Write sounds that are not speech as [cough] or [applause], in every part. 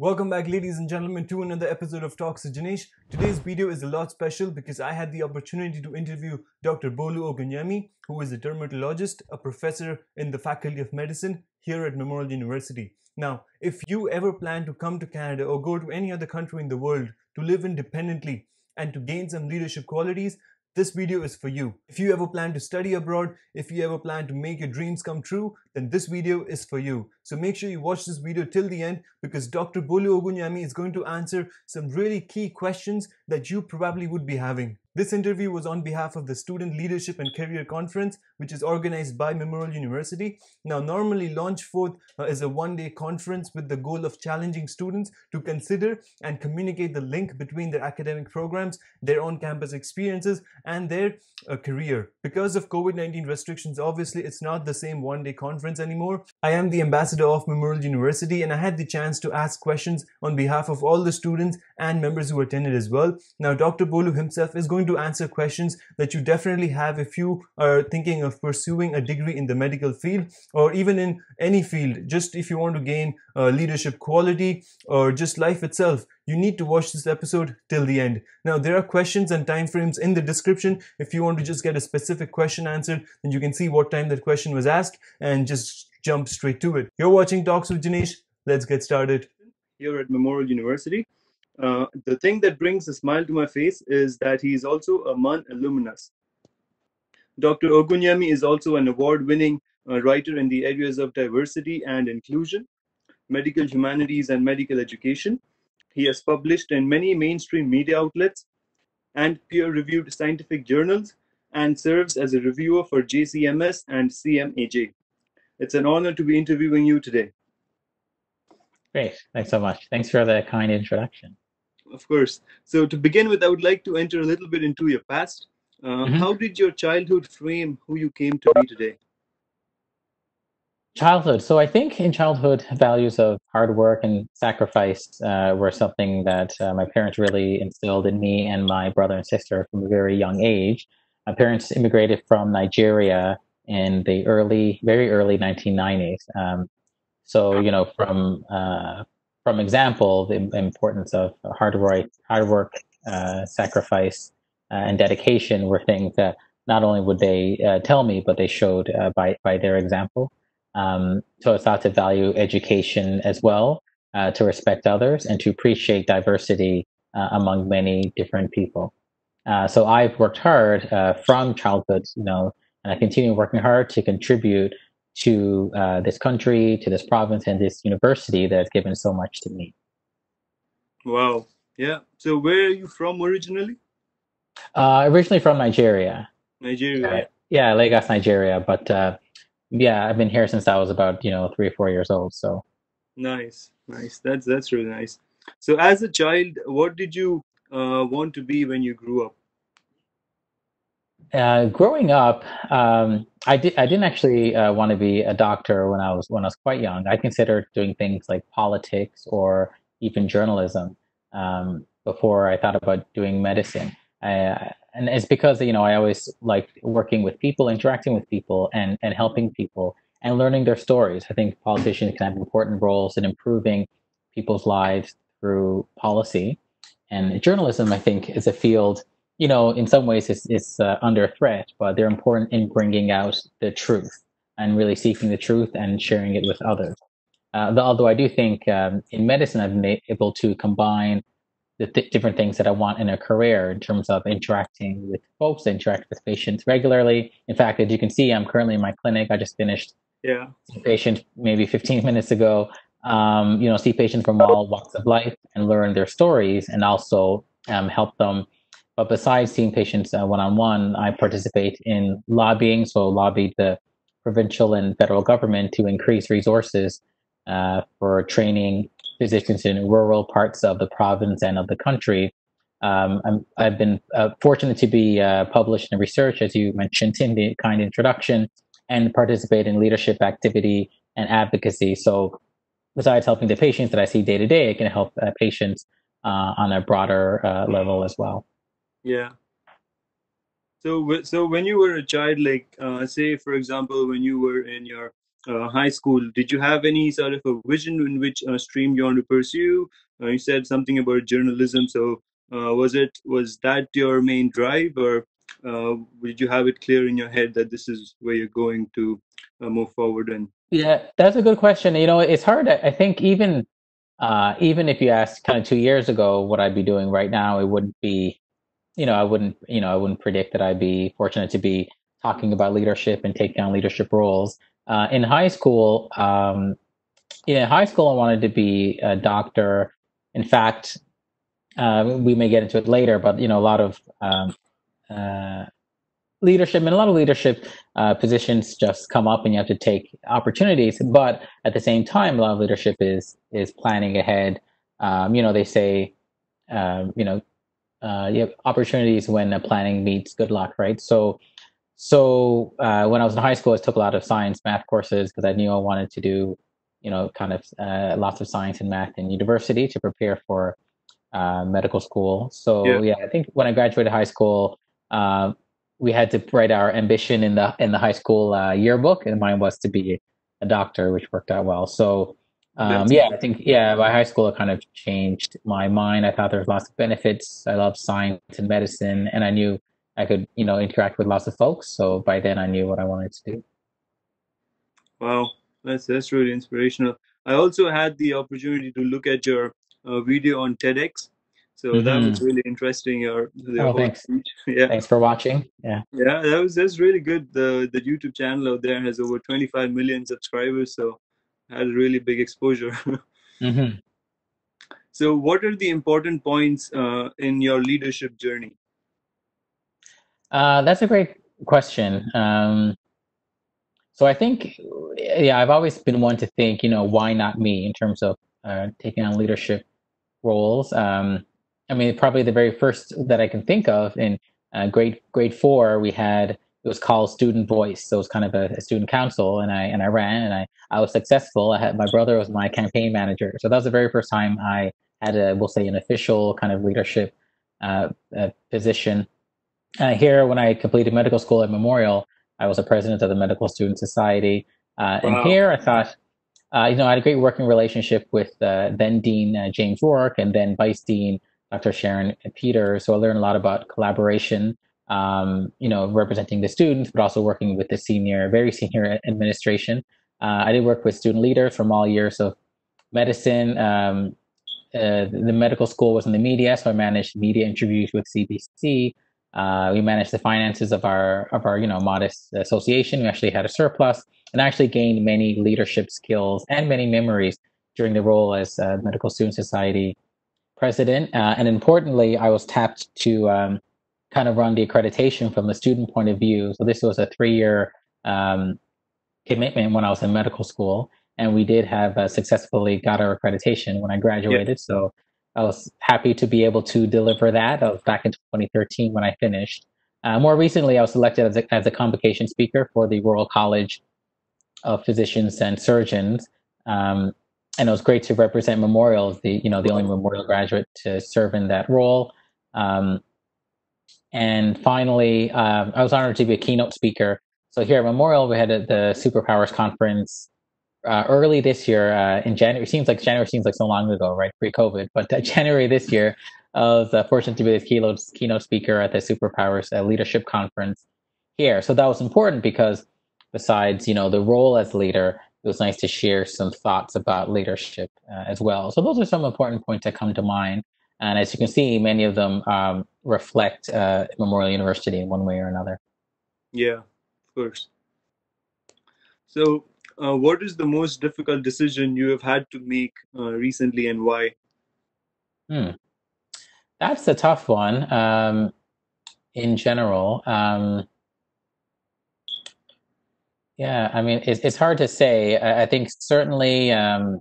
Welcome back ladies and gentlemen to another episode of Talks with Jinesh. Today's video is a lot special because I had the opportunity to interview Dr. Bolu Ogunyemi, who is a dermatologist, a professor in the Faculty of Medicine here at Memorial University. Now, if you ever plan to come to Canada or go to any other country in the world to live independently and to gain some leadership qualities, this video is for you. If you ever plan to study abroad, if you ever plan to make your dreams come true, then this video is for you. So make sure you watch this video till the end because Dr. Bolu Ogunyemi is going to answer some really key questions that you probably would be having. This interview was on behalf of the Student Leadership and Career Conference, which is organized by Memorial University. Now, normally Launch Forth uh, is a one-day conference with the goal of challenging students to consider and communicate the link between their academic programs, their on-campus experiences, and their uh, career. Because of COVID-19 restrictions, obviously, it's not the same one-day conference anymore. I am the ambassador of Memorial University, and I had the chance to ask questions on behalf of all the students and members who attended as well. Now, Dr. Bolu himself is going going to answer questions that you definitely have if you are thinking of pursuing a degree in the medical field or even in any field. Just if you want to gain uh, leadership quality or just life itself, you need to watch this episode till the end. Now, there are questions and time frames in the description. If you want to just get a specific question answered, then you can see what time that question was asked and just jump straight to it. You're watching Talks with Jinesh. Let's get started. Here at Memorial University. Uh, the thing that brings a smile to my face is that he is also a MUN alumnus. Dr. Ogunyemi is also an award-winning uh, writer in the areas of diversity and inclusion, medical humanities and medical education. He has published in many mainstream media outlets and peer-reviewed scientific journals and serves as a reviewer for JCMS and CMAJ. It's an honor to be interviewing you today. Great. Thanks so much. Thanks for the kind introduction of course. So to begin with, I would like to enter a little bit into your past. Uh, mm-hmm. How did your childhood frame who you came to be today? Childhood. So I think in childhood, values of hard work and sacrifice uh, were something that uh, my parents really instilled in me and my brother and sister from a very young age. My parents immigrated from Nigeria in the early, very early 1990s. Um, so you know, from uh, from example, the importance of hard work, hard work, uh, sacrifice, uh, and dedication were things that not only would they uh, tell me, but they showed uh, by by their example. Um, so I thought to value education as well, uh, to respect others, and to appreciate diversity among many different people. so I've worked hard from childhood, you know, and I continue working hard to contribute to uh, this country, to this province, and this university that has given so much to me. Wow. Yeah. So where are you from originally? Uh, originally from Nigeria. Nigeria. Uh, yeah, Lagos, Nigeria. But uh, yeah, I've been here since I was about you know three or four years old. So. Nice, nice. That's that's really nice. So as a child, what did you uh, want to be when you grew up? Uh, growing up, um, I did. I didn't actually uh, want to be a doctor when I was when I was quite young. I considered doing things like politics or even journalism um, before I thought about doing medicine. I, and it's because you know I always liked working with people, interacting with people, and and helping people and learning their stories. I think politicians can have important roles in improving people's lives through policy, and journalism, I think, is a field you know, in some ways it's, it's uh, under threat, but they're important in bringing out the truth and really seeking the truth and sharing it with others. Uh, although I do think um, in medicine, I've been able to combine the th- different things that I want in a career in terms of interacting with folks, interact with patients regularly. In fact, as you can see, I'm currently in my clinic. I just finished yeah. a patient maybe 15 minutes ago. Um, you know, see patients from all walks of life and learn their stories and also um, help them but besides seeing patients one on one, I participate in lobbying. So, lobbied the provincial and federal government to increase resources uh, for training physicians in rural parts of the province and of the country. Um, i have been uh, fortunate to be uh, published in research, as you mentioned in the kind introduction, and participate in leadership activity and advocacy. So, besides helping the patients that I see day to day, I can help uh, patients uh, on a broader uh, level as well. Yeah. So, so when you were a child, like uh, say for example, when you were in your uh, high school, did you have any sort of a vision in which uh, stream you want to pursue? Uh, you said something about journalism, so uh, was it was that your main drive, or uh, did you have it clear in your head that this is where you're going to move forward? And yeah, that's a good question. You know, it's hard. I think even even if you asked kind of two years ago what I'd be doing right now, it wouldn't be you know, I wouldn't, you know, I wouldn't predict that I'd be fortunate to be talking about leadership and take on leadership roles. Uh, in high school, um, in high school, I wanted to be a doctor. In fact, uh, we may get into it later, but you know, a lot of um, uh, leadership and a lot of leadership uh, positions just come up, and you have to take opportunities. But at the same time, a lot of leadership is is planning ahead. Um, you know, they say, um, you know, uh, you have opportunities when planning meets good luck, right? So, so uh, when I was in high school, I took a lot of science, math courses because I knew I wanted to do, you know, kind of uh, lots of science and math in university to prepare for uh, medical school. So yeah. yeah. I think when I graduated high school, uh, we had to write our ambition in the in the high school uh, yearbook, and mine was to be a doctor, which worked out well. So um, yeah, I think yeah. By high school, it kind of changed my mind. I thought there was lots of benefits. I loved science and medicine, and I knew I could you know interact with lots of folks. So by then, I knew what I wanted to do. Wow, that's that's really inspirational. I also had the opportunity to look at your uh, video on TEDx. So mm-hmm. that was really interesting. Your, oh, thanks. [laughs] yeah. Thanks for watching. Yeah. Yeah, that was that's really good. The the YouTube channel out there has over 25 million subscribers. So had really big exposure. [laughs] mm-hmm. So, what are the important points uh, in your leadership journey? Uh, that's a great question. Um, so, I think, yeah, I've always been one to think, you know, why not me in terms of uh, taking on leadership roles. Um, I mean, probably the very first that I can think of in uh, grade grade four, we had it was called Student Voice. So it was kind of a, a, student council, and I and I ran, and I I was successful. I had my brother was my campaign manager, so that was the very first time I had a we'll say an official kind of leadership uh, uh, position. Uh, here, when I completed medical school at Memorial, I was a president of the Medical Student Society, uh, wow. and here I thought. Uh, you know, I had a great working relationship with uh, then Dean James Rourke and then Vice Dean Dr. Sharon Peters. So I learned a lot about collaboration um, you know, representing the students, but also working with the senior, very senior administration. Uh, I did work with student leaders from all years of medicine. Um, uh, the medical school was in the media, so I managed media interviews with CBC. Uh, we managed the finances of our of our you know modest association. We actually had a surplus, and actually gained many leadership skills and many memories during the role as Medical Student Society president. Uh, and importantly, I was tapped to um, kind of run the accreditation from the student point of view. So this was a three-year um, commitment when I was in medical school, and we did have uh, successfully got our accreditation when I graduated. Yep. So I was happy to be able to deliver that. I was back in 2013 when I finished. Uh, more recently, I was selected as a, as a convocation speaker for the Royal College of Physicians and Surgeons. Um, and it was great to represent Memorial as the, you know, the only Memorial graduate to serve in that role. Um, and finally, um, I was honored to be a keynote speaker. So here at Memorial, we had a, the Superpowers Conference uh, early this year uh, in January. Seems like January seems like so long ago, right? Pre-COVID, but uh, [laughs] January this year, I was uh, fortunate to be the keynote keynote speaker at the Superpowers uh, Leadership Conference here. So that was important because besides, you know, the role as leader, it was nice to share some thoughts about leadership uh, as well. So those are some important points that come to mind. And as you can see, many of them um, reflect uh, Memorial University in one way or another. Yeah, of course. So, uh, what is the most difficult decision you have had to make uh, recently and why? Hmm. That's a tough one um, in general. Um, yeah, I mean, it's, it's hard to say. I, I think certainly um,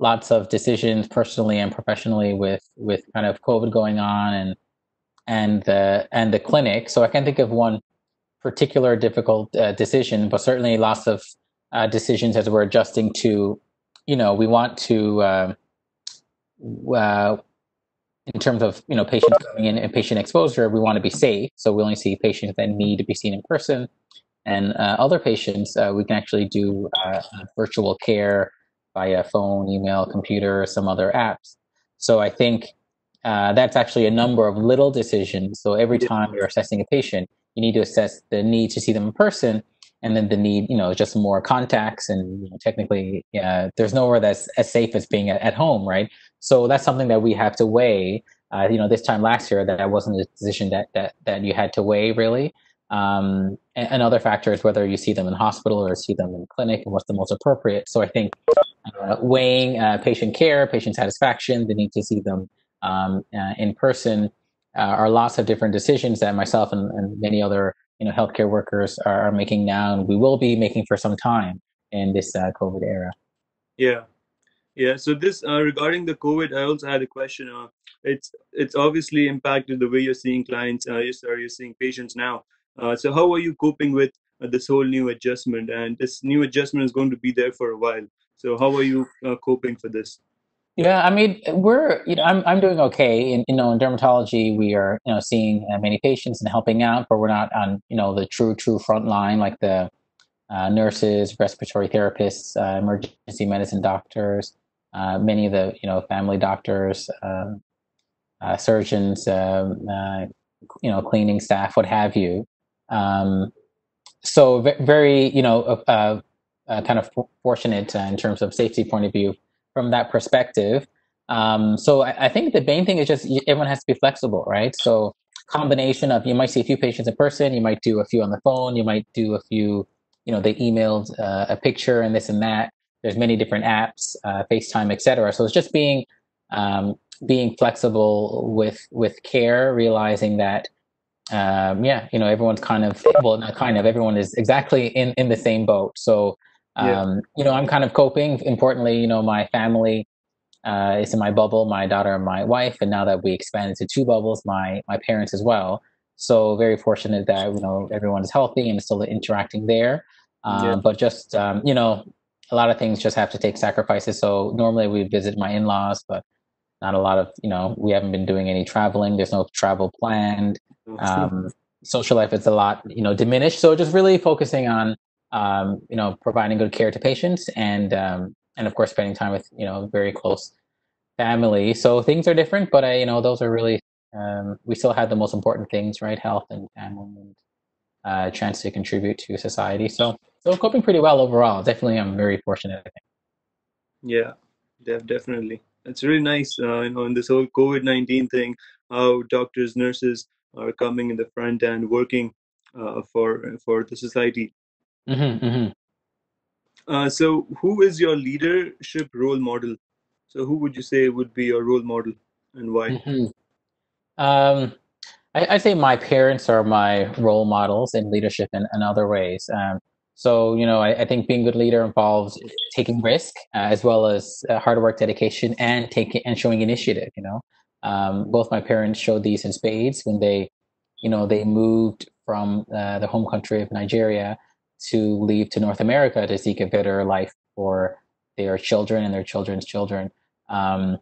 lots of decisions personally and professionally with with kind of COVID going on and and the and the clinic. So I can't think of one particular difficult uh, decision, but certainly lots of uh, decisions as we're adjusting to, you know, we want to, uh, uh in terms of you know patients coming in and patient exposure, we want to be safe. So we only see patients that need to be seen in person. And uh, other patients, uh, we can actually do uh, virtual care via phone, email, computer, some other apps. So I think uh, that's actually a number of little decisions. So every time you're assessing a patient, you need to assess the need to see them in person and then the need, you know, just more contacts and you know, technically, yeah, there's nowhere that's as safe as being at, at home, right? So that's something that we have to weigh. Uh, you know, this time last year, that wasn't a decision that that that you had to weigh really. Um, and, and, other factors, whether you see them in hospital or see them in clinic, and what's the most appropriate. So I think uh, weighing uh, patient care, patient satisfaction, the need to see them um, uh, in person uh, are lots of different decisions that myself and, and many other you know healthcare workers are, are, making now, and we will be making for some time in this uh, COVID era. Yeah, yeah. So this uh, regarding the COVID, I also had a question. Uh, it's it's obviously impacted the way you're seeing clients. Uh, you are you're seeing patients now. Uh, so how are you coping with uh, this whole new adjustment? And this new adjustment is going to be there for a while. So how are you uh, coping for this? Yeah, I mean, we're you know, I'm I'm doing okay. In you know, in dermatology, we are you know seeing uh, many patients and helping out, but we're not on you know the true true front line like the uh, nurses, respiratory therapists, emergency medicine doctors, many of the you know family doctors, um, surgeons, um, you know, cleaning staff, what have you. Um, so very you know uh kind of fortunate in terms of safety point of view from that perspective. Um, so I, I, think the main thing is just everyone has to be flexible, right? So combination of you might see a few patients in person, you might do a few on the phone, you might do a few, you know, they emailed uh, a picture and this and that. There's many different apps, uh, FaceTime, etc. So it's just being um, being flexible with with care, realizing that um, yeah, you know, everyone's kind of well, not kind of, everyone is exactly in in the same boat. So yeah. Um, you know, I'm kind of coping. Importantly, you know, my family uh, is in my bubble, my daughter and my wife, and now that we expanded to two bubbles, my my parents as well. So very fortunate that you know everyone is healthy and still interacting there. Um, yeah. But just um, you know, a lot of things just have to take sacrifices. So normally we visit my in-laws, but not a lot of you know we haven't been doing any traveling. There's no travel planned. Um, social life is a lot you know diminished. So just really focusing on um, you know, providing good care to patients and um, and of course spending time with you know very close family. So things are different, but I, you know those are really um, we still have the most important things, right? Health and family and uh, chance to contribute to society. So so coping pretty well overall. Definitely, I'm very fortunate. Yeah, def- definitely. It's really nice, uh, you know, in this whole COVID nineteen thing, how doctors, nurses are coming in the front and working uh, for for the society Mm-hmm, mm-hmm. Uh, so, who is your leadership role model? So, who would you say would be your role model and why? Mm-hmm. Um, I, I say my parents are my role models in leadership in, in other ways. Um, so, you know, I, I, think being a good leader involves taking risk uh, as well as uh, hard work, dedication, and taking and showing initiative. You know, um, both my parents showed these in spades when they, you know, they moved from uh, the home country of Nigeria to leave to North America to seek a better life for their children and their children's children. Um,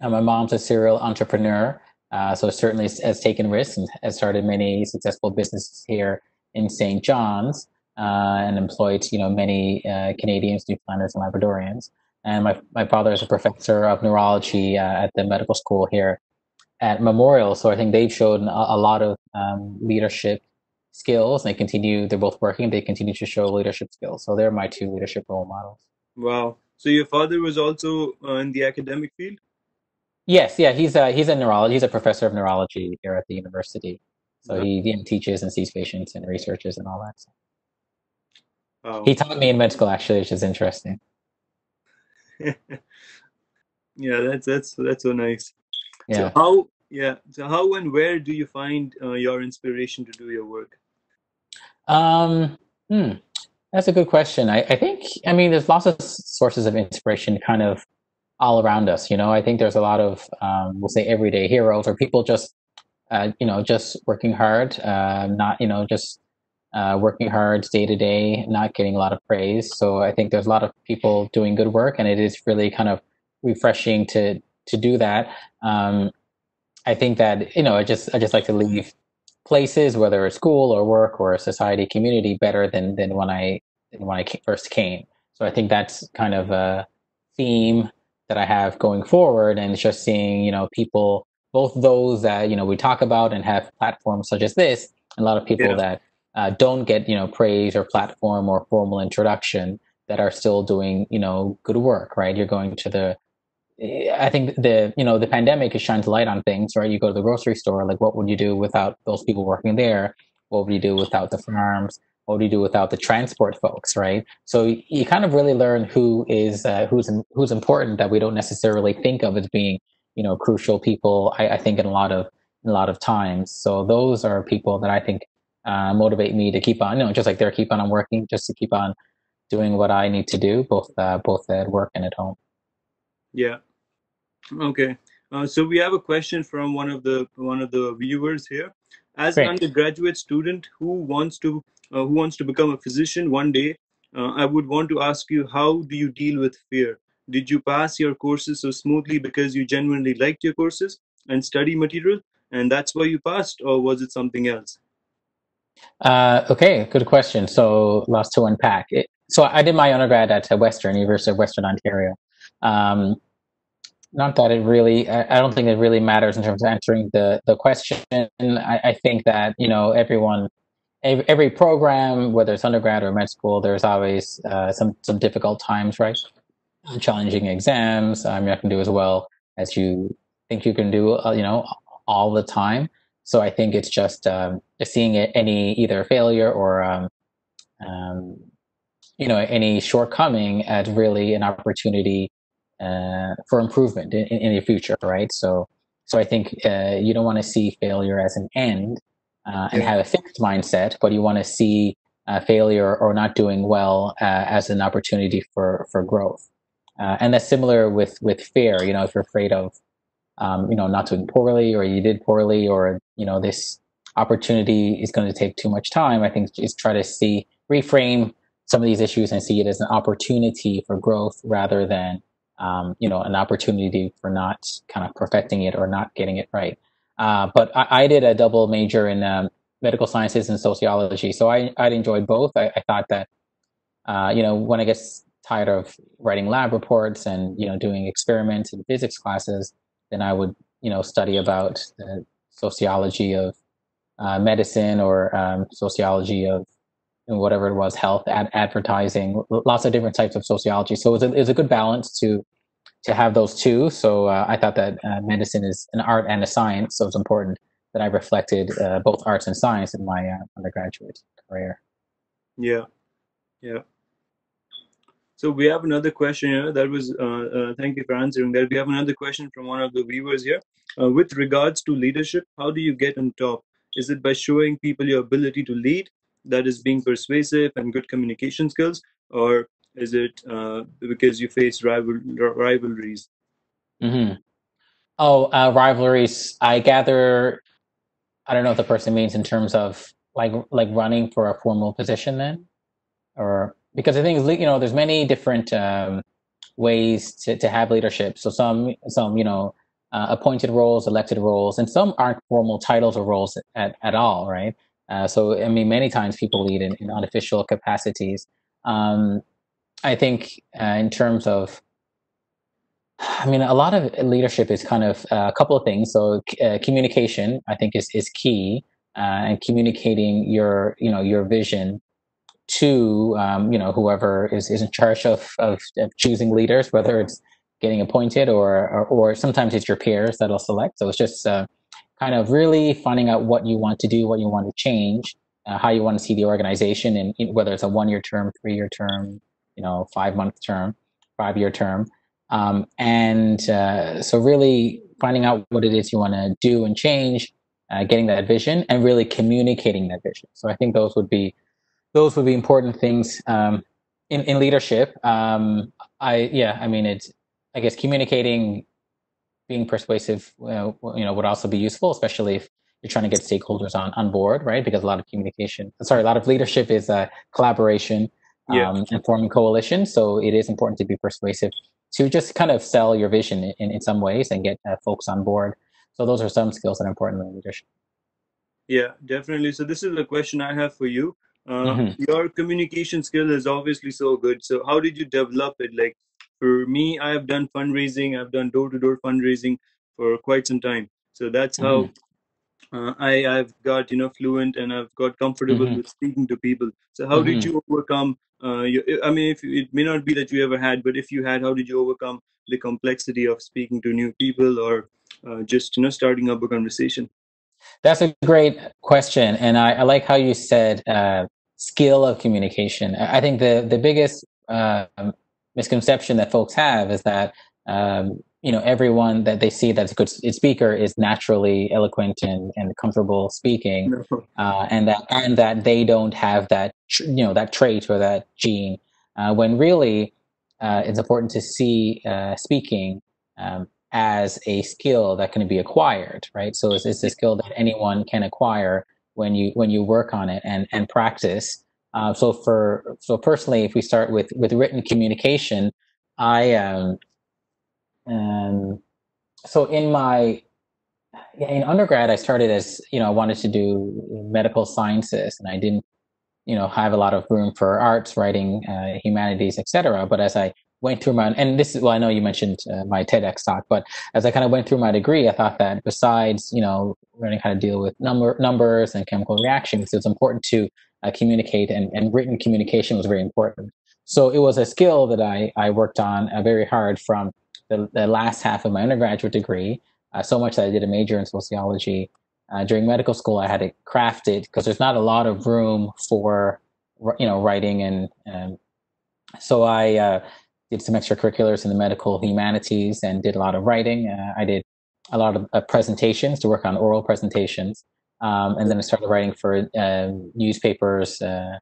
my mom's a serial entrepreneur, uh, so certainly has taken risks and has started many successful businesses here in St. John's uh, and employed, you know, many uh, Canadians, Newfoundlanders, and Labradorians. And my, my father is a professor of neurology uh, at the medical school here at Memorial. So I think they've shown a, a lot of um, leadership skills. They continue they're both working. They continue to show leadership skills. So they're my two leadership role models. Wow. So your father was also uh, in the academic field? Yes. Yeah. He's a he's a neurology he's a professor of neurology here at the university. So he, he teaches and sees patients and researches and all that. So. oh. he taught me in med school actually which is interesting [laughs] yeah that's that's that's so nice yeah so how yeah so how and where do you find uh, your inspiration to do your work um, hmm, that's a good question. I, I think, I mean, there's lots of sources of inspiration kind of all around us. You know, I think there's a lot of, um, we'll say, everyday heroes or people just, uh, you know, just working hard, uh, not, you know, just uh, working hard day to day, not getting a lot of praise. So I think there's a lot of people doing good work, and it is really kind of refreshing to to do that. Um, I think that you know, I just I just like to leave places, whether it's school or work or a society community, better than than when I when I first came. So I think that's kind of a theme that I have going forward, and it's just seeing you know people, both those that you know we talk about and have platforms such as this, and a lot of people yeah. that uh, don't get you know praise or platform or formal introduction that are still doing you know good work. Right, you're going to the I think the you know the pandemic has shines light on things, right? You go to the grocery store, like what would you do without those people working there? What would you do without the farms? What do you do without the transport folks, right? So you kind of really learn who is uh, who's who's important that we don't necessarily think of as being you know crucial people. I, I think in a lot of a lot of times. So those are people that I think uh, motivate me to keep on, you know, just like they're keep on working, just to keep on doing what I need to do, both uh, both at work and at home. Yeah, Okay. Uh, so we have a question from one of the one of the viewers here. As Great. an undergraduate student who wants to uh, who wants to become a physician one day, uh, I would want to ask you how do you deal with fear? Did you pass your courses so smoothly because you genuinely liked your courses and study material, and that's why you passed, or was it something else? Uh, okay, good question. So lots to unpack. It, so I did my undergrad at Western University of Western Ontario. Um, not that it really I, don't think it really matters in terms of answering the the question i, I think that you know everyone every, every, program whether it's undergrad or med school there's always uh, some some difficult times right challenging exams um, you're not do as well as you think you can do uh, you know all the time so i think it's just um, seeing any either failure or um, um, you know any shortcoming as really an opportunity uh, for improvement in, in, the future, right? So, so I think uh, you don't want to see failure as an end uh, and have a fixed mindset, but you want to see uh, failure or not doing well uh, as an opportunity for for growth. Uh, and that's similar with with fear. You know, if you're afraid of, um, you know, not doing poorly, or you did poorly, or you know, this opportunity is going to take too much time. I think just try to see reframe some of these issues and see it as an opportunity for growth rather than um, you know, an opportunity for not kind of perfecting it or not getting it right. Uh, but I, I, did a double major in um, medical sciences and sociology, so I I enjoyed both. I, I thought that uh, you know when I get tired of writing lab reports and you know doing experiments in physics classes, then I would you know study about the sociology of uh, medicine or um, sociology of whatever it was, health, ad- advertising, lots of different types of sociology. So it's a, it's a good balance to to have those two. So uh, I thought that uh, medicine is an art and a science, so it's important that I reflected uh, both arts and science in my uh, undergraduate career. Yeah, yeah. So we have another question here. That was uh, uh, thank you for answering that. We have another question from one of the viewers here. with regards to leadership, how do you get on top? Is it by showing people your ability to lead, that is being persuasive and good communication skills, or is it uh, because you face rival rivalries? Mm-hmm. Oh, uh, rivalries. I gather. I don't know if the person means in terms of like like running for a formal position then, or because I think you know there's many different um, ways to, to have leadership. So some some you know uh, appointed roles, elected roles, and some aren't formal titles or roles at, at all, right? Uh, so, I mean, many times people lead in, in unofficial capacities. Um, I think uh, in terms of, I mean, a lot of leadership is kind of uh, a couple of things. So, uh, communication, I think, is is key, uh, and communicating your, you know, your vision to, um, you know, whoever is, is in charge of, of, of choosing leaders, whether it's getting appointed or, or, or sometimes it's your peers that'll select. So it's just uh, kind of really finding out what you want to do, what you want to change, uh, how you want to see the organization, and whether it's a one-year term, three-year term, you know, five-month term, five-year term, um, and uh, so really finding out what it is you want to do and change, uh, getting that vision, and really communicating that vision. So I think those would be those would be important things um, in in leadership. Um, I yeah, I mean it's I guess communicating being persuasive, you know, would also be useful, especially if you're trying to get stakeholders on, on board, right? Because a lot of communication, sorry, a lot of leadership is uh, collaboration yeah. um, and forming coalitions. So it is important to be persuasive to just kind of sell your vision in, in some ways and get uh, folks on board. So those are some skills that are important in leadership. Yeah, definitely. So this is a question I have for you. Uh, hmm your communication skill is obviously so good. So how did you develop it? Like for me, I have done fundraising. I've done door-to-door fundraising for quite some time. So that's how hmm uh, I I've got you know fluent and I've got comfortable hmm with speaking to people. So how did hmm you overcome? Uh, your, I mean, if it may not be that you ever had, but if you had, how did you overcome the complexity of speaking to new people or uh, just you know starting up a conversation? That's a great question, and I, I like how you said uh, skill of communication. I I think the the biggest uh, misconception that folks have is that um, you know everyone that they see that's a good speaker is naturally eloquent and, and comfortable speaking, uh, and that and that they don't have that tr- you know that trait or that gene. Uh, when really, uh, it's important to see uh, speaking. Um, as a skill that can be acquired, right? So it's, it's a skill that anyone can acquire when you when you work on it and and practice. Uh, so for so personally, if we start with with written communication, I um, um so in my in undergrad, I started as you know I wanted to do medical sciences, and I didn't you know have a lot of room for arts, writing, uh, humanities, etc. But as I went through my and this is well, I know you mentioned uh, my TEDx talk, but as I kind of went through my degree, I thought that besides you know learning how to deal with number numbers and chemical reactions, it's important to uh, communicate, and, and written communication was very important. So it was a skill that I I worked on uh, very hard from the, the last half of my undergraduate degree. Uh, so much that I did a major in sociology uh, during medical school, I had to craft it because there's not a lot of room for you know writing, and, and so I uh, did some extracurriculars in the medical humanities and did a lot of writing. Uh, I did a lot of uh, presentations to work on oral presentations, um, and then I started writing for uh, newspapers uh,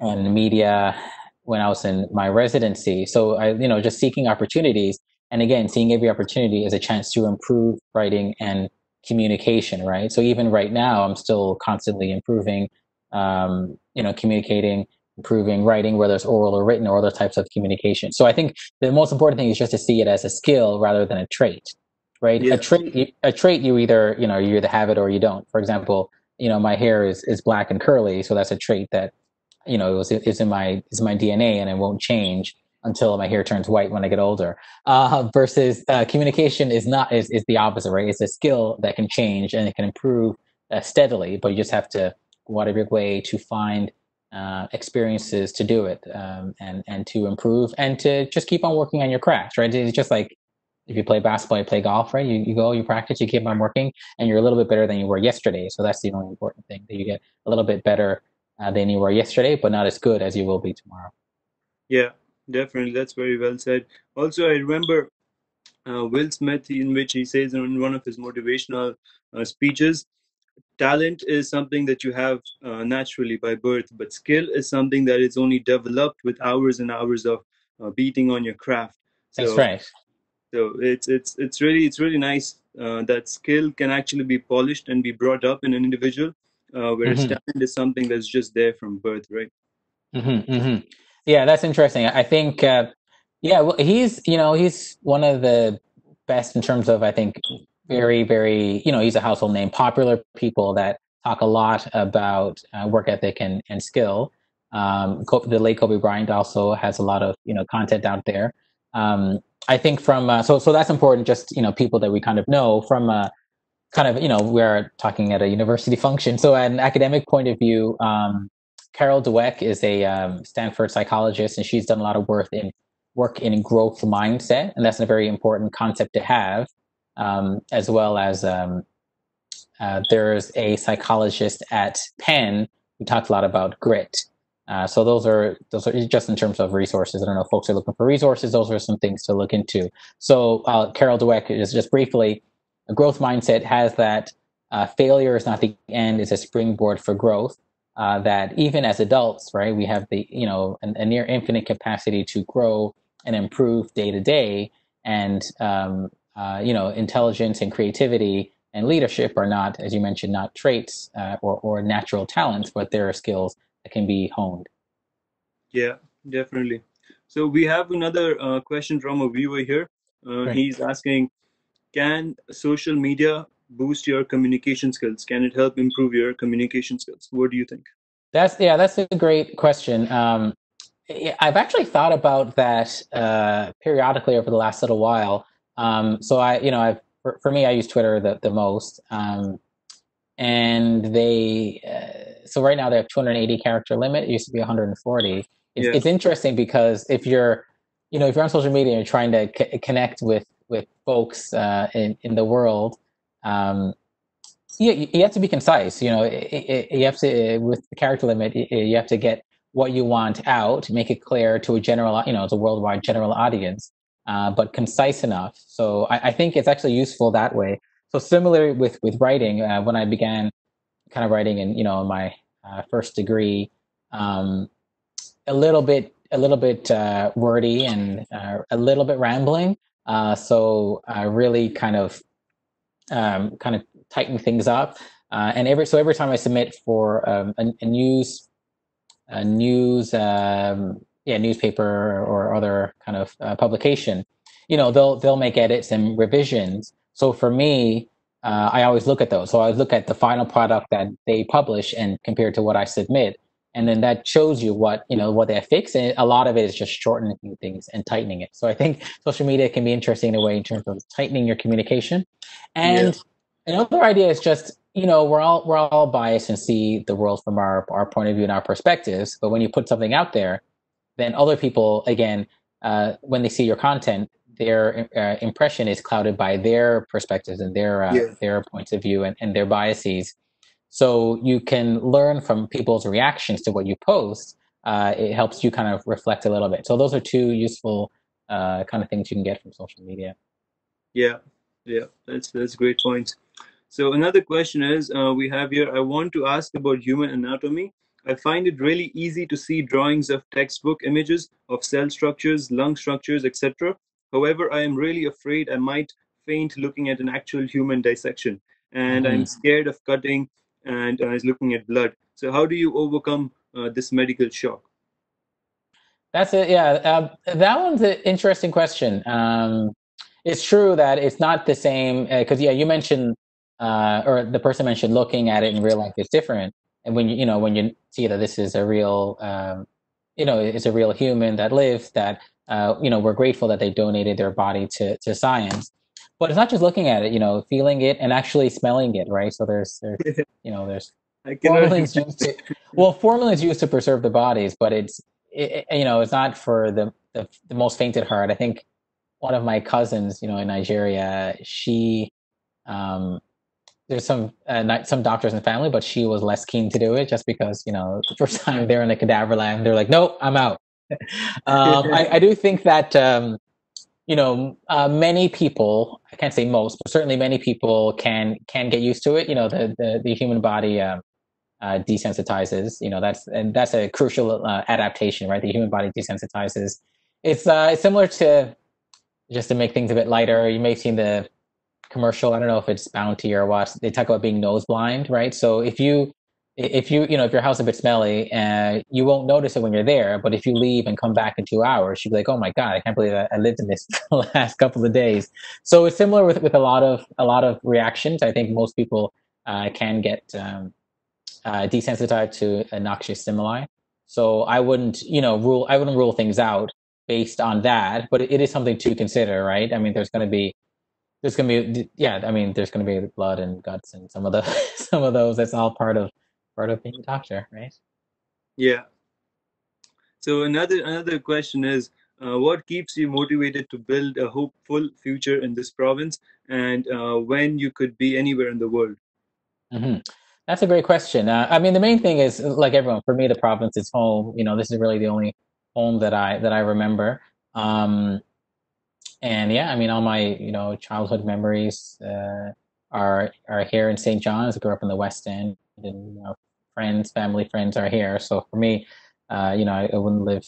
and media when I was in my residency. So I, you know, just seeking opportunities, and again, seeing every opportunity as a chance to improve writing and communication. Right. So even right now, I'm still constantly improving. Um, you know, communicating, improving writing, whether it's oral or written, or other types of communication. So I think the most important thing is just to see it as a skill rather than a trait. Right. A trait, a trait, you either you know you either have it or you don't. For example, you know, my hair is is black and curly, so that's a trait that you know, is was it's in my it's in my DNA and it won't change until my hair turns white when I get older. Uh, versus uh, communication is not is is the opposite, right? It's a skill that can change and it can improve uh, steadily, but you just have to go out of your way to find uh, experiences to do it um, and and to improve and to just keep on working on your craft, right? It's just like if you play basketball, you play golf, right? You, you go, you practice, you keep on working, and you're a little bit better than you were yesterday. So that's the only important thing that you get a little bit better uh, than you were yesterday, but not as good as you will be tomorrow. Yeah, definitely. That's very well said. Also, I remember uh, Will Smith, in which he says in one of his motivational uh, speeches, talent is something that you have uh, naturally by birth, but skill is something that is only developed with hours and hours of uh, beating on your craft. That's right. So it's it's it's really it's really nice uh, that skill can actually be polished and be brought up in an individual, uh, whereas hmm talent is something that's just there from birth, right? hmm hmm Yeah, that's interesting. I think, uh, yeah, well, he's you know he's one of the best in terms of I think very very you know he's a household name, popular people that talk a lot about uh, work ethic and and skill. Um, the late Kobe Bryant also has a lot of you know content out there. Um, I think from uh, so so that's important. Just you know people that we kind of know from uh, kind of, you know, we're talking at a university function. So, at an academic point of view, um, Carol Dweck is a um, Stanford psychologist, and she's done a lot of work in work in growth mindset, and that's a very important concept to have. Um, as well as um, uh, there's a psychologist at Penn who talks a lot about grit. Uh, so those are those are just in terms of resources. I don't know if folks are looking for resources. Those are some things to look into. So uh, Carol Dweck is just briefly a growth mindset has that uh, failure is not the end; it's a springboard for growth. Uh, that even as adults, right, we have the you know a, a near infinite capacity to grow and improve day to day, and um, uh, you know intelligence and creativity and leadership are not, as you mentioned, not traits or or natural talents, but they are skills can be honed. Yeah, definitely. So we have another uh, question from a viewer here. Uh, Right. he's asking, can social media boost your communication skills? Can it help improve your communication skills? What do you think? That's yeah, that's a great question. Um, I've actually thought about that uh, periodically over the last little while. Um, so I, you know, I've for, for, me, I use Twitter the the most, um, and they. So right now they have 280 character limit. It used to be 140. It's, yeah. it's interesting because if you're, you know, if you're on social media and you're trying to c- connect with with folks uh, in in the world, um, you, you have to be concise. You know, it, it, you have to with the character limit. You have to get what you want out, make it clear to a general, you know, it's a worldwide general audience, uh, but concise enough. So I, I, think it's actually useful that way. So similar with with writing, uh, when I began kind of writing in, you know, my uh, first degree, um, a little bit a little bit uh, wordy and uh, a little bit rambling. Uh, so I really kind of um, kind of tighten things up. and every so every time I submit for um, a, a news a news um, yeah newspaper or other kind of uh, publication you know they'll they'll make edits and revisions so for me uh, i always look at those. So i look at the final product that they publish and compare to what i submit. And then that shows you what you know what they fix and a lot of it is just shortening things and tightening it. So i think social media can be interesting in a way in terms of tightening your communication. And yeah. another idea is just you know we're all we're all biased and see the world from our our point of view and our perspectives. But when you put something out there then other people again uh, when they see your content their uh, impression is clouded by their perspectives and their uh, yeah. their points of view and, and their biases so you can learn from people's reactions to what you post uh, it helps you kind of reflect a little bit so those are two useful uh, kind of things you can get from social media yeah yeah that's that's great points so another question is uh, we have here, I want to ask about human anatomy. I find it really easy to see drawings of textbook images of cell structures, lung structures, etc. However, I am really afraid I might faint looking at an actual human dissection. And mm-hmm. I'm scared of cutting and uh, looking at blood. So how do you overcome uh, this medical shock? That's it. Yeah, uh, that one's an interesting question. Um, it's true that it's not the same because uh, yeah, you mentioned uh, or the person mentioned looking at it in real life is different. And when you you know when you see that this is a real um, you know it's a real human that lives that uh, you know we're grateful that they donated their body to to science. But it's not just looking at it, you know, feeling it and actually smelling it, right? So there's, there's [laughs] you know, there's formalins used to, [laughs] well, is used to preserve the bodies, but it's, it, you know, it's not for the, the, the most fainted heart. I think one of my cousins, you know, in Nigeria, she, um, there's some uh, some doctors in the family, but she was less keen to do it just because you know the first time they're in a cadaver lab, they're like, nope, I'm out. Um, I, I, do think that um, you know uh, many people, I can't say most, but certainly many people can can get used to it. You know, the the, the human body um, uh, desensitizes. You know, that's and that's a crucial uh, adaptation, right? The human body desensitizes. It's uh, similar to just to make things a bit lighter. You may have seen the commercial. I don't know if it's Bounty or what. They talk about being nose blind, right? So if you if you you know if your house is a bit smelly and uh, you won't notice it when you're there but if you leave and come back in two hours you'd be like oh my god i can't believe i lived in this [laughs] the last couple of days. So it's similar with with a lot of a lot of reactions. I think most people uh, can get um, uh, desensitized to a noxious stimuli. So i wouldn't you know rule i wouldn't rule things out based on that but it, is something to consider right? I mean there's going to be there's gonna be yeah i mean there's gonna be blood and guts and some of the [laughs] some of those. That's all part of part of being a doctor right? Yeah. So another another question is uh, what keeps you motivated to build a hopeful future in this province? And uh, when you could be anywhere in the world? Mm-hmm. that's a great question. Uh, i mean the main thing is like everyone for me the province is home. You know this is really the only home that i that i remember. Um, and yeah, I mean, all my you know childhood memories uh, are are here in St. John's. I grew up in the West End, and you know, friends, family, friends are here. So for me, uh, you know, I, I, wouldn't live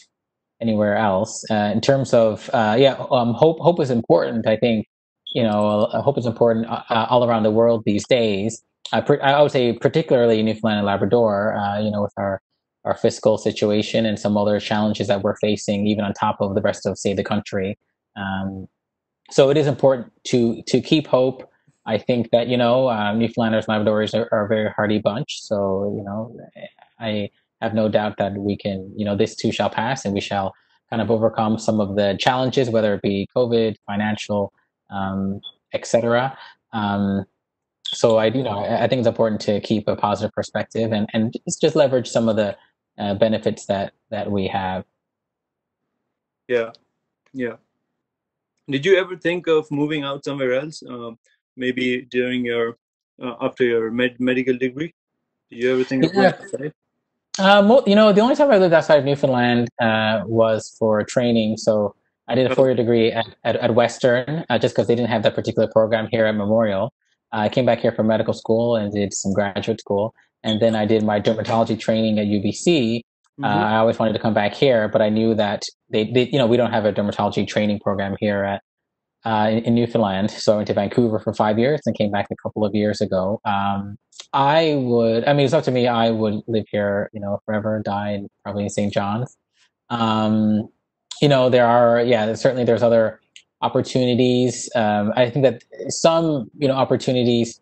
anywhere else. Uh, in terms of uh, yeah, um, hope hope is important. I think you know, hope is important uh, uh, all around the world these days. I, I would say particularly in Newfoundland and Labrador. you know, with our our fiscal situation and some other challenges that we're facing, even on top of the rest of, say, the country. Um, so it is important to to keep hope I think that you know um, Newfoundlanders, Labradors are, are, a very hardy bunch. So you know, I have no doubt that we can. You know, this too shall pass, and we shall kind of overcome some of the challenges, whether it be COVID, financial, um, etc. Um, so I, you know, I think it's important to keep a positive perspective and and just leverage some of the uh, benefits that that we have. Yeah, yeah. Did you ever think of moving out somewhere else? Um, maybe during your uh, after your med- medical degree? Did you ever think of yeah. that? Um, you know, the only time I lived outside of Newfoundland uh, was for training. So I did a four-year degree at, at, at Western, uh, just because they didn't have that particular program here at Memorial. I came back here for medical school and did some graduate school, and then I did my dermatology training at UBC. Uh, mm-hmm. Uh, I always wanted to come back here, but I knew that they, they, you know, we don't have a dermatology training program here at uh, in, in, Newfoundland. So I went to Vancouver for five years and came back a couple of years ago. Um, I would, I mean, it's up to me. I would live here, you know, forever, die probably in St. John's. Um, you know, there are, yeah, certainly there's other opportunities. Um, I think that some, you know, opportunities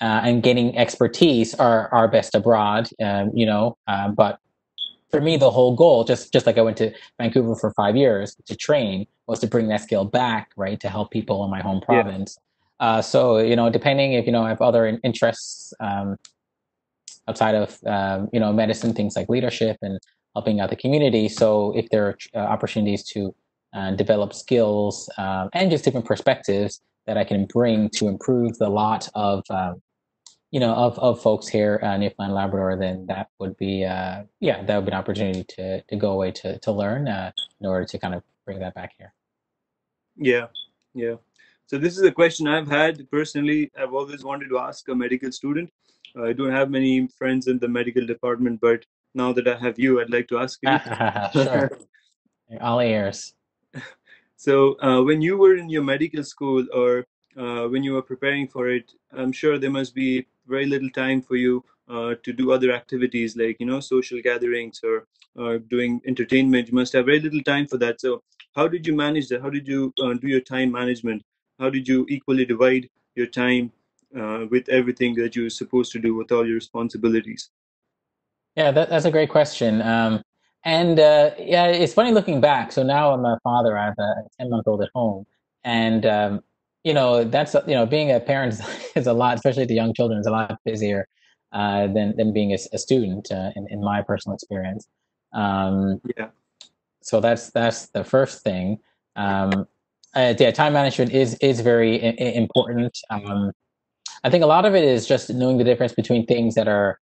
uh, and gaining expertise are, are best abroad, um, you know, uh, but for me, the whole goal, just just like I went to Vancouver for five years to train, was to bring that skill back, right, to help people in my home province. Yeah. Uh, so you know, depending if you know I have other interests um, outside of um, you know medicine, things like leadership and helping out the community. So if there are uh, opportunities to uh, develop skills um, and just different perspectives that I can bring to improve the lot of um, you know, of, of folks here uh, Newfoundland Labrador, then that would be, uh, yeah, that would be an opportunity to, to go away to, to learn uh, in order to kind of bring that back here. Yeah, yeah. So this is a question I've had personally. I've always wanted to ask a medical student. I don't have many friends in the medical department, but now that I have you, I'd like to ask you. [laughs] sure. [laughs] All ears. So uh, when you were in your medical school or uh, when you were preparing for it, I'm sure there must be very little time for you uh, to do other activities like you know social gatherings or uh, doing entertainment. You must have very little time for that. So how did you manage that? How did you uh, do your time management? How did you equally divide your time uh, with everything that you're supposed to do with all your responsibilities? Yeah that, that's a great question. Um, and uh, yeah it's funny looking back. So now i'm a father. I have a 10 month old at home. And um, you know that's you know being a parent is [laughs] a lot especially to young children is a lot busier uh, than than being a, a student uh, in, in my personal experience. Um, yeah. so that's that's the first thing. Um, uh, yeah time management is is very I- important. Um, i think a lot of it is just knowing the difference between things that are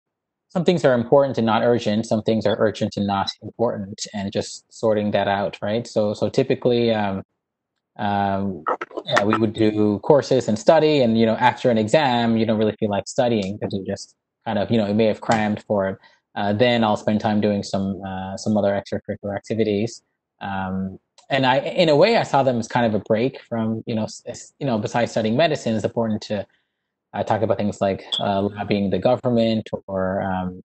some things are important and not urgent some things are urgent and not important and just sorting that out right? So so typically um, um, yeah, we would do courses and study. And, you know, after an exam, you don't really feel like studying because you just kind of, you know, you may have crammed for it. Uh, then I'll spend time doing some, uh, some other extracurricular activities. Um, and I, in a way, I saw them as kind of a break from, you know, you know, besides studying medicine, it's important to uh, talk about things like uh, lobbying the government or um,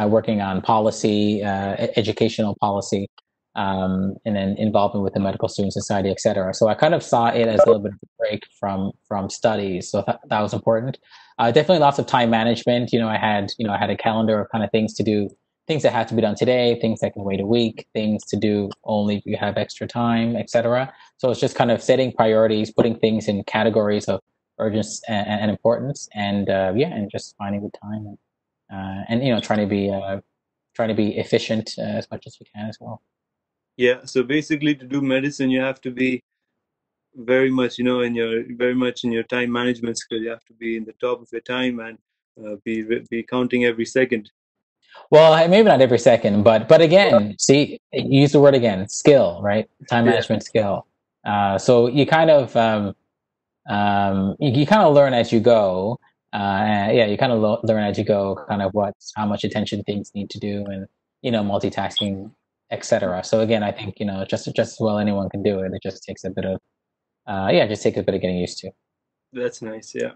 uh, working on policy, uh, educational policy um, and then involvement with the medical student society, et cetera. So I kind of saw it as a little bit of a break from from studies. So th- that was important. Uh, definitely lots of time management. You know, I had you know I had a calendar of kind of things to do, things that had to be done today, things that can wait a week, things to do only if you have extra time, et cetera. So it's just kind of setting priorities, putting things in categories of urgency and, and importance, and uh, yeah, and just finding the time and uh, and you know trying to be uh, trying to be efficient uh, as much as you can as well. Yeah, so basically to do medicine, you have to be very much, you know, in your very much in your time management skill. You have to be in the top of your time and uh, be be counting every second. Well, maybe not every second, but but again, see, use the word again, skill, right? Time management yeah. skill. Uh, so you kind of um, um, you, you kind of learn as you go. Uh, yeah, you kind of lo- learn as you go, kind of what how much attention things need to do, and you know, multitasking etc. So again, I think you know just just as well anyone can do it. It just takes a bit of uh, yeah, just takes a bit of getting used to. That's nice. Yeah.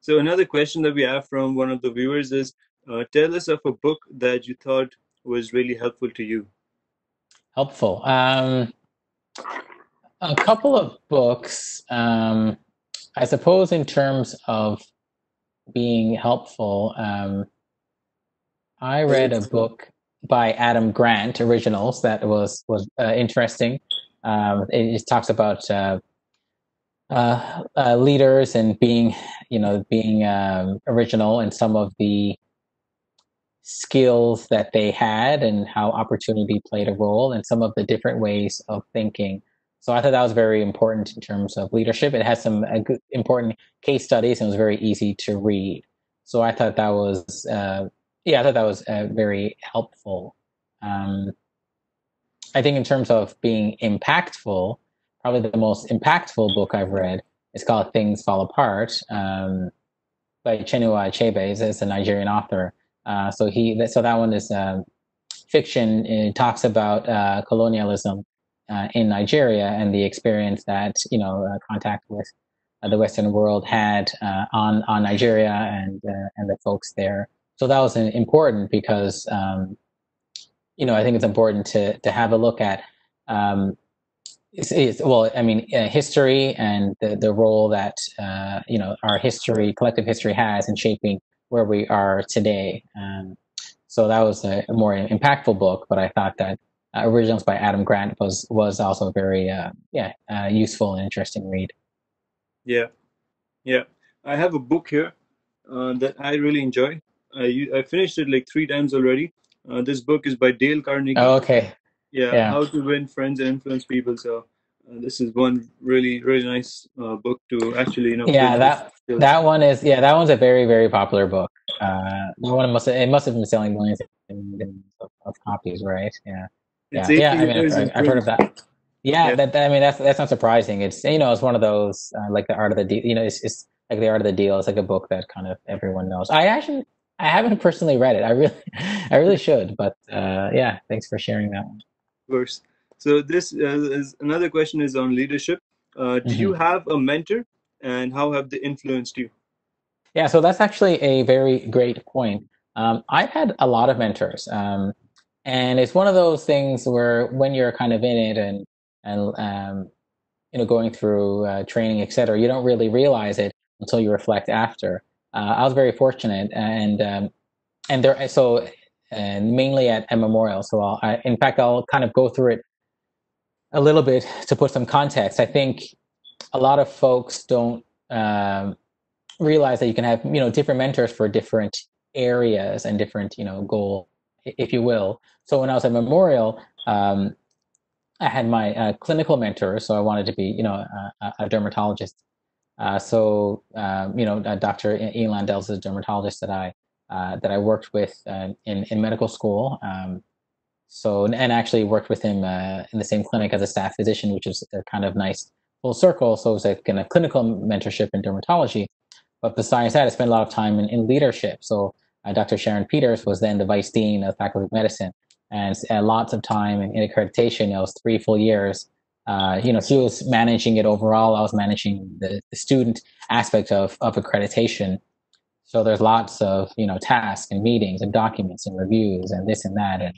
So another question that we have from one of the viewers is, uh, tell us of a book that you thought was really helpful to you. Helpful. Um, a couple of books. Um, I suppose in terms of being helpful, um, I read a book by Adam Grant, Originals, that was was uh, interesting. Um, it, it, talks about uh, uh, uh, leaders and being, you know, being um, original and some of the skills that they had and how opportunity played a role and some of the different ways of thinking. So I thought that was very important in terms of leadership. It has some uh, important case studies and was very easy to read. So I thought that was, uh, yeah, I thought that was uh, very helpful. Um, I think in terms of being impactful, probably the most impactful book I've read is called Things Fall Apart um, by Chinua Achebe. It's a Nigerian author. Uh, so he, so that one is um, fiction. It talks about uh, colonialism uh, in Nigeria and the experience that you know uh, contact with uh, the Western world had on on Nigeria and and the folks there. So that was important because um, you know I think it's important to to have a look at um, it's, it's, well, I mean, uh, history and the, the role that, uh, you know, our history, collective history has in shaping where we are today. Um, so that was a, a, more impactful book, but I thought that uh, Originals by Adam Grant was, was also a very, uh, yeah, uh, useful and interesting read. Yeah. Yeah. I have a book here uh, that I really enjoy. I, I finished it like three times already. this book is by Dale Carnegie. Oh, okay yeah, yeah, how to win friends and influence people. So uh, this is one really really nice uh, book to actually you know. Yeah, that that one is yeah that one's a very very popular book. Uh, that one must it must have been selling millions of, of copies, right? Yeah, yeah, yeah. I mean, I've, I've, heard of that. Yeah, yeah, That, I mean that's that's not surprising. It's you know it's one of those uh, like the art of the deal. You know, it's it's like the art of the deal. It's like a book that kind of everyone knows. I actually I haven't personally read it. I really [laughs] I really should, but uh, yeah, thanks for sharing that one Of course. So this uh, is another question is on leadership. Uh, do mm-hmm. you have a mentor, and how have they influenced you? Yeah, so that's actually a very great point. Um, I've had a lot of mentors, um, and it's one of those things where when you're kind of in it and and um, you know going through uh, training, et cetera, you don't really realize it until you reflect after. Uh, I was very fortunate, and um, and there so and mainly at, Memorial. So I'll, I, in fact, I'll kind of go through it a little bit to put some context. I think a lot of folks don't um, realize that you can have you know different mentors for different areas and different you know goal, if you will. So when I was at Memorial, um, I had my uh, clinical mentor, so I wanted to be you know a, a dermatologist. Uh, so um, you know, uh, Dr. Ian Landell is a dermatologist that I uh, that I worked with uh, in in medical school. Um, so and actually worked with him uh, in the same clinic as a staff physician, which is a kind of nice full circle. So it was like kind of clinical mentorship in dermatology. But besides that, I spent a lot of time in, in leadership. So Dr. Sharon Peters was then the vice dean of faculty of medicine, and lots of time in, in accreditation. It was three full years. Uh, you know, she was managing it overall. I was managing the, the student aspect of, of accreditation. So there's lots of you know tasks and meetings and documents and reviews and this and that and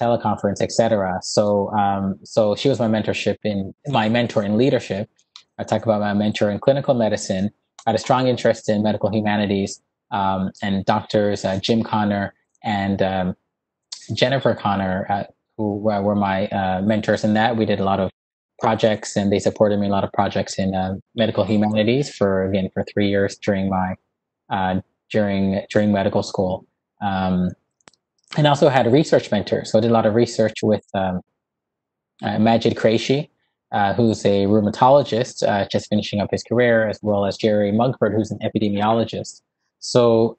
teleconference, etc. So um, so she was my mentorship in my mentor in leadership. I talk about my mentor in clinical medicine. I had a strong interest in medical humanities um, and doctors uh, Jim Connor and um, Jennifer Connor, uh, who were my uh, mentors in that. We did a lot of projects and they supported me a lot of projects in uh, medical humanities for again for three years during my uh, during during medical school, um, and also had a research mentor. So I did a lot of research with um, uh, Majid Qureshi, uh, who's a rheumatologist, uh, just finishing up his career, as well as Jerry Mugford, who's an epidemiologist. So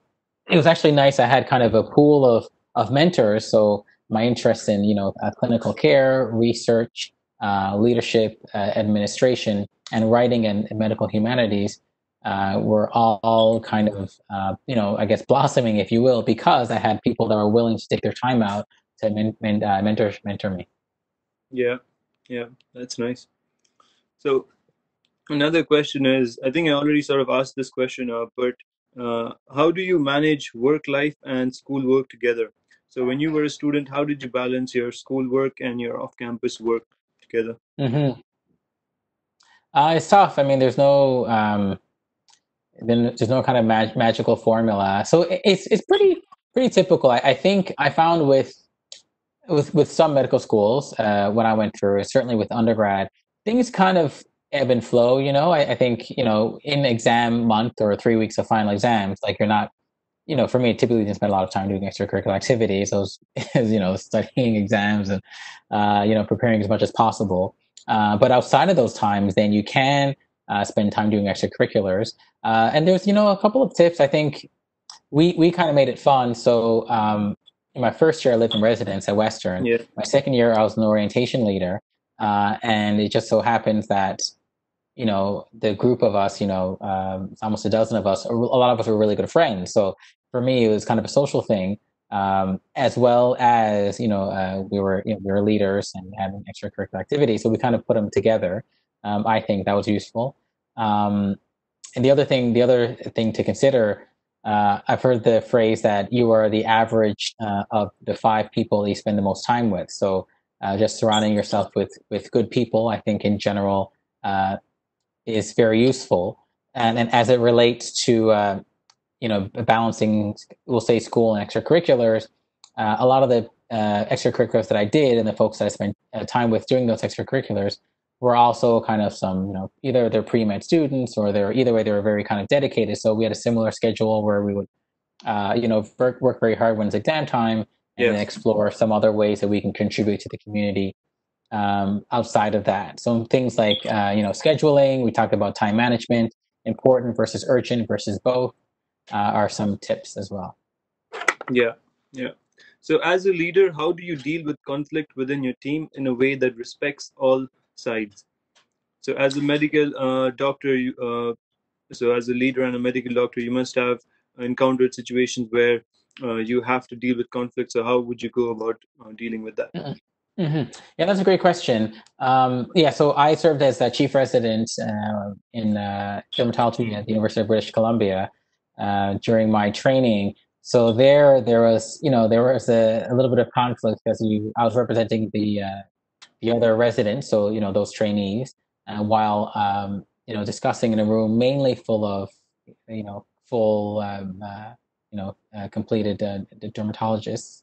it was actually nice. I had kind of a pool of of mentors. So my interest in you know uh, clinical care, research, uh, leadership, administration, and writing and medical humanities uh, were all, all, kind of, uh, you know, I guess blossoming, if you will, because I had people that were willing to take their time out to men, men, uh, mentor mentor me. Yeah, yeah, that's nice. So another question is, I think I already sort of asked this question, uh, but uh, how do you manage work life and school work together? So when you were a student, how did you balance your school work and your off-campus work together? Mm-hmm. Uh, it's tough. I mean, there's no um, there's no kind of mag- magical formula. So it's it's pretty pretty typical. I, I, think I found with with with some medical schools uh, when I went through, certainly with undergrad, things kind of ebb and flow. You know, I, I, think you know in exam month or three weeks of final exams, like you're not. You know, for me, typically didn't spend a lot of time doing extracurricular activities. I was, [laughs] you know, studying exams and, uh, you know, preparing as much as possible. Uh, but outside of those times, then you can uh, spend time doing extracurriculars. Uh, and there's, you know, a couple of tips. I think we we kind of made it fun. So um, in my first year, I lived in residence at Western. Yeah. My second year, I was an orientation leader, uh, and it just so happens that you know the group of us, you know, um, almost a dozen of us, a lot of us were really good friends. So for me, it was kind of a social thing. Um, as well as you know, uh, we were you know, we were leaders and having extracurricular activities, so we kind of put them together. Um, I think that was useful. Um, and the other thing, the other thing to consider, uh, I've heard the phrase that you are the average uh, of the five people you spend the most time with. So uh, just surrounding yourself with with good people, I think in general uh, is very useful. And, and as it relates to uh, you know balancing, we'll say school and extracurriculars, uh, a lot of the extracurriculars that I did and the folks that I spent time with doing those extracurriculars were also kind of some, you know, either they're pre-med students or they're either way they were very kind of dedicated. So we had a similar schedule where we would, uh, you know, work, work very hard when it's exam time and yes. then explore some other ways that we can contribute to the community um, outside of that. So things like, uh, you know, scheduling, we talked about time management, important versus urgent versus both uh, are some tips as well. Yeah, yeah. So as a leader, how do you deal with conflict within your team in a way that respects all sides. So as a medical uh, doctor, you, uh, so as a leader and a medical doctor, you must have encountered situations where uh, you have to deal with conflict. So how would you go about uh, dealing with that? Mm-hmm. mm-hmm. Yeah, that's a great question. Um, yeah, so I served as a chief resident uh, in uh, dermatology at the University of British Columbia during my training. So there, there was, you know, there was a, a little bit of conflict because I was representing the the other residents, so you know those trainees, uh, while um, you know discussing in a room mainly full of you know full um, uh, you know uh, completed uh, dermatologists.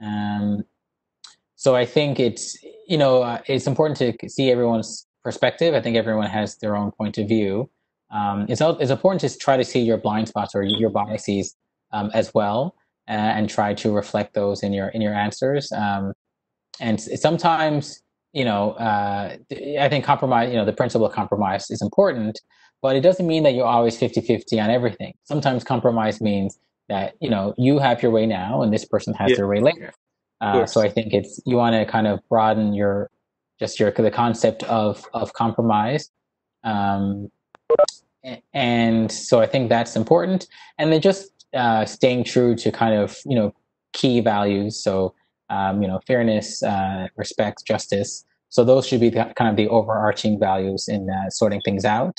Um, so I think it's you know uh, it's important to see everyone's perspective. I think everyone has their own point of view. Um, it's it's important to try to see your blind spots or your biases um, as well, uh, and try to reflect those in your in your answers. Um, and sometimes you know, uh, I think compromise, you know, the principle of compromise is important, but it doesn't mean that you're always 50 50 on everything. Sometimes compromise means that, you know, you have your way now and this person has yeah. their way later. Uh, so I think it's, you want to kind of broaden your, just your, the concept of, of compromise. Um, and so I think that's important. And then just uh, staying true to kind of, you know, key values. So, um, you know, fairness, uh, respect, justice. So those should be the, kind of the overarching values in uh, sorting things out.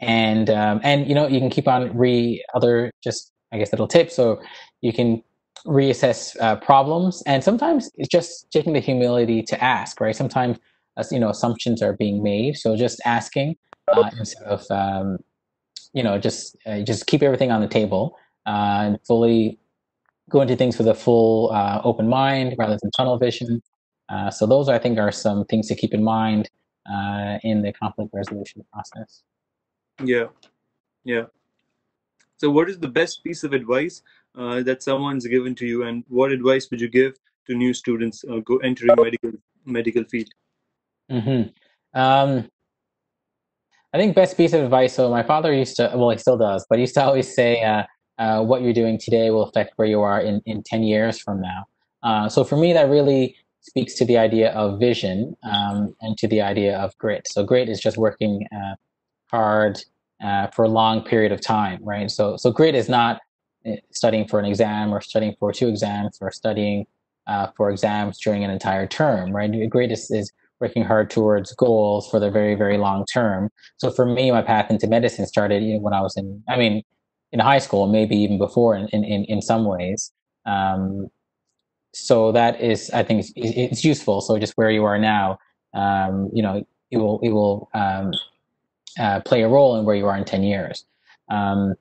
And um, and you know, you can keep on re other just I guess little tips. So you can reassess uh, problems, and sometimes it's just taking the humility to ask. Right? Sometimes you know, assumptions are being made. So just asking uh, instead of um, you know just uh, just keep everything on the table uh, and fully go into things with a full uh, open mind rather than tunnel vision. Uh, so those, I think, are some things to keep in mind uh, in the conflict resolution process. Yeah, yeah. So, what is the best piece of advice uh, that someone's given to you, and what advice would you give to new students uh, go entering medical medical field? Mm-hmm. Um, I think best piece of advice. So my father used to, well, he still does, but he used to always say, uh, uh, what you're doing today will affect where you are in, in 10 years from now. Uh, so for me, that really speaks to the idea of vision um, and to the idea of grit. So grit is just working uh, hard uh, for a long period of time, right? So so grit is not uh, studying for an exam or studying for two exams or studying for exams during an entire term, right? Grit is, is working hard towards goals for the very very long term. So for me, my path into medicine started you know, when I was in. I mean, in high school, maybe even before in, in, in some ways. Um, so that is, I think it's, it's, useful. So just where you are now, um, you know, it will, it will um, uh, play a role in where you are in 10 years. Um,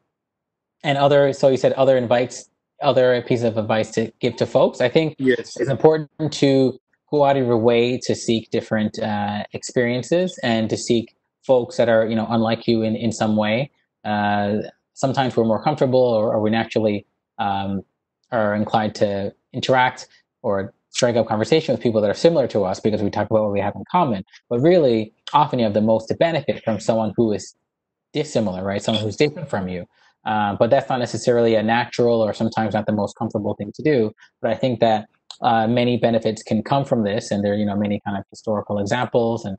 and other, so you said other invites, other piece of advice to give to folks. I think yes. it's important to go out of your way to seek different uh, experiences and to seek folks that are, you know, unlike you in, in some way. Uh, sometimes we're more comfortable or, or we naturally um, are inclined to interact or strike up conversation with people that are similar to us because we talk about what we have in common. But really, often you have the most to benefit from someone who is dissimilar, right? Someone who's different from you. Uh, but that's not necessarily a natural or sometimes not the most comfortable thing to do. But I think that uh, many benefits can come from this, and there are you know many kind of historical examples and